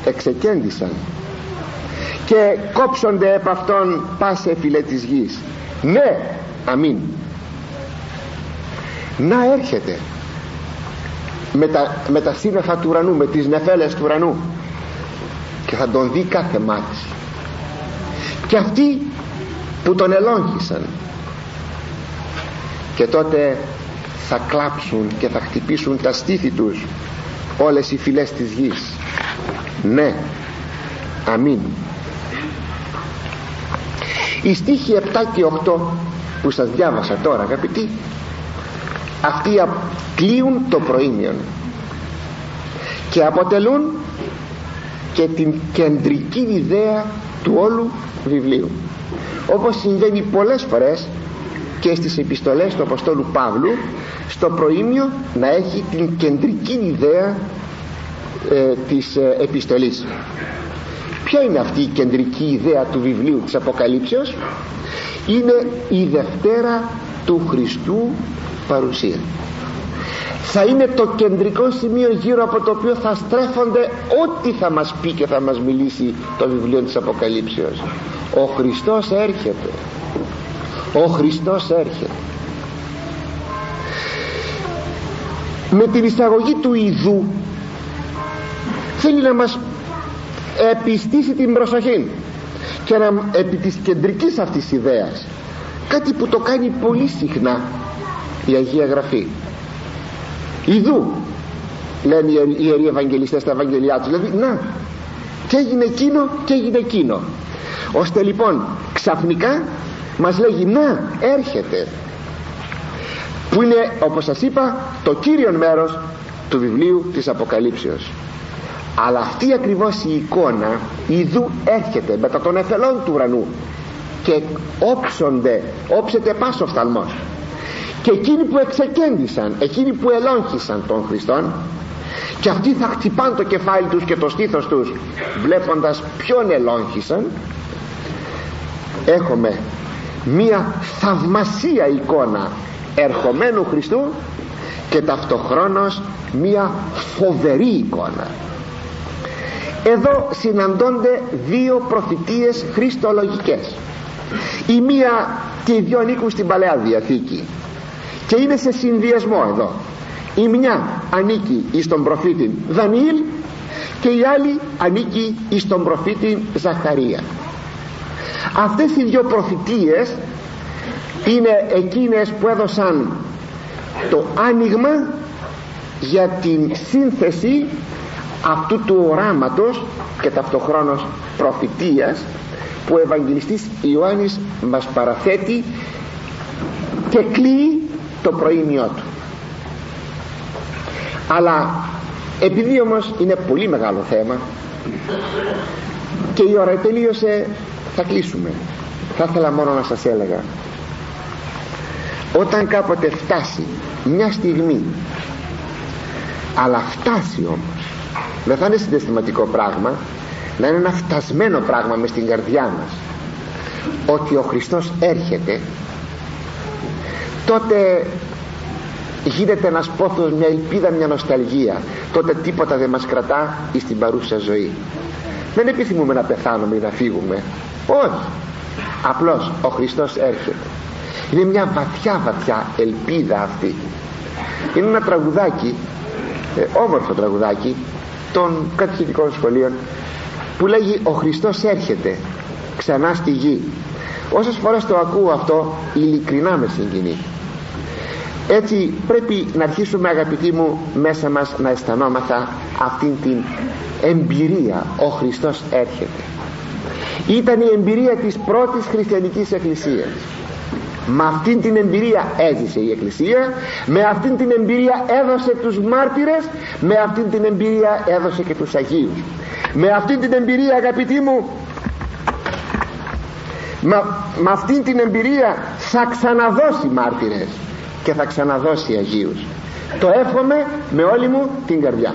εξεκέντησαν και κόψονται επ' αυτόν πάσε φίλε της γης. Ναι αμήν. Να έρχεται με τα, με τα σύννεφα του ουρανού με τις νεφέλες του ουρανού. Και θα τον δει κάθε μάτι. Και αυτοί που τον ελόγχησαν και τότε θα κλάψουν και θα χτυπήσουν τα στήθη τους όλες οι φυλές της γης. Ναι αμήν. Οι στίχοι 7 και 8 που σας διάβασα τώρα αγαπητοί αυτοί κλείουν το προήμιον και αποτελούν και την κεντρική ιδέα του όλου βιβλίου. Όπως συμβαίνει πολλές φορές και στις επιστολές του Αποστόλου Παύλου στο προήμιο να έχει την κεντρική ιδέα ε, της ε, επιστολής. Ποια είναι αυτή η κεντρική ιδέα του βιβλίου της Αποκαλύψεως; Είναι η Δευτέρα του Χριστού παρουσία. Θα είναι το κεντρικό σημείο γύρω από το οποίο θα στρέφονται ό,τι θα μας πει και θα μας μιλήσει το βιβλίο της Αποκαλύψεως. Ο Χριστός έρχεται. Ο Χριστός έρχεται. Με την εισαγωγή του Ιδού θέλει να μας επιστήσει την προσοχή και να επί της κεντρικής αυτής ιδέας κάτι που το κάνει πολύ συχνά η Αγία Γραφή. Ιδού λένε οι Ιεροί Ευαγγελιστές στα Ευαγγελιά τους. Δηλαδή να και έγινε εκείνο και έγινε εκείνο. Ώστε λοιπόν ξαφνικά μας λέγει να έρχεται που είναι όπως σας είπα το κύριο μέρος του βιβλίου της Αποκαλύψεως. Αλλά αυτή ακριβώς η εικόνα ιδού έρχεται μετά των εθελών του ουρανού. Και όψονται όψεται πάσο φθαλμός και εκείνοι που εξεκέντησαν εκείνοι που ελόγχησαν τον Χριστόν και αυτοί θα χτυπάν το κεφάλι τους και το στήθος τους βλέποντας ποιον ελόγχησαν έχουμε μία θαυμασία εικόνα ερχομένου Χριστού και ταυτοχρόνως μία φοβερή εικόνα. Εδώ συναντώνται δύο προφητείες χριστολογικές. Η μία και οι δυο ανήκουν στην Παλαιά Διαθήκη και είναι σε συνδυασμό εδώ. Η μια ανήκει εις τον προφήτη Δανιήλ και η άλλη ανήκει εις τον προφήτη Ζαχαρία. Αυτές οι δύο προφητείες είναι εκείνες που έδωσαν το άνοιγμα για την σύνθεση αυτού του οράματος και ταυτοχρόνως προφητείας που ο Ευαγγελιστής Ιωάννης μας παραθέτει και κλείει το προήμιό του. Αλλά επειδή όμως είναι πολύ μεγάλο θέμα και η ώρα τελείωσε θα κλείσουμε. Θα ήθελα μόνο να σας έλεγα όταν κάποτε φτάσει μια στιγμή αλλά φτάσει όμως δεν θα είναι συναισθηματικό πράγμα να είναι ένα φτασμένο πράγμα μες στην καρδιά μας ότι ο Χριστός έρχεται τότε γίνεται ένας πόθος μια ελπίδα μια νοσταλγία. Τότε τίποτα δεν μας κρατά στην παρούσα ζωή. Δεν επιθυμούμε να πεθάνουμε ή να φύγουμε. Όχι. Απλώς ο Χριστός έρχεται. Είναι μια βαθιά βαθιά ελπίδα αυτή. Είναι ένα τραγουδάκι ε, όμορφο τραγουδάκι των κατηχητικών σχολείων που λέγει ο Χριστός έρχεται ξανά στη γη όσες φορές το ακούω αυτό ειλικρινά με συγκινεί έτσι πρέπει να αρχίσουμε αγαπητοί μου μέσα μας να αισθανόμαθα αυτήν την εμπειρία. Ο Χριστός έρχεται. Ήταν η εμπειρία της πρώτης χριστιανικής εκκλησίας. Με αυτήν την εμπειρία έζησε η Εκκλησία με αυτήν την εμπειρία έδωσε τους μάρτυρες με αυτήν την εμπειρία έδωσε και τους Αγίους. Με αυτήν την εμπειρία αγαπητοί μου με, με αυτήν την εμπειρία θα ξαναδώσει μάρτυρες και θα ξαναδώσει Αγίους. Το εύχομαι με όλη μου την καρδιά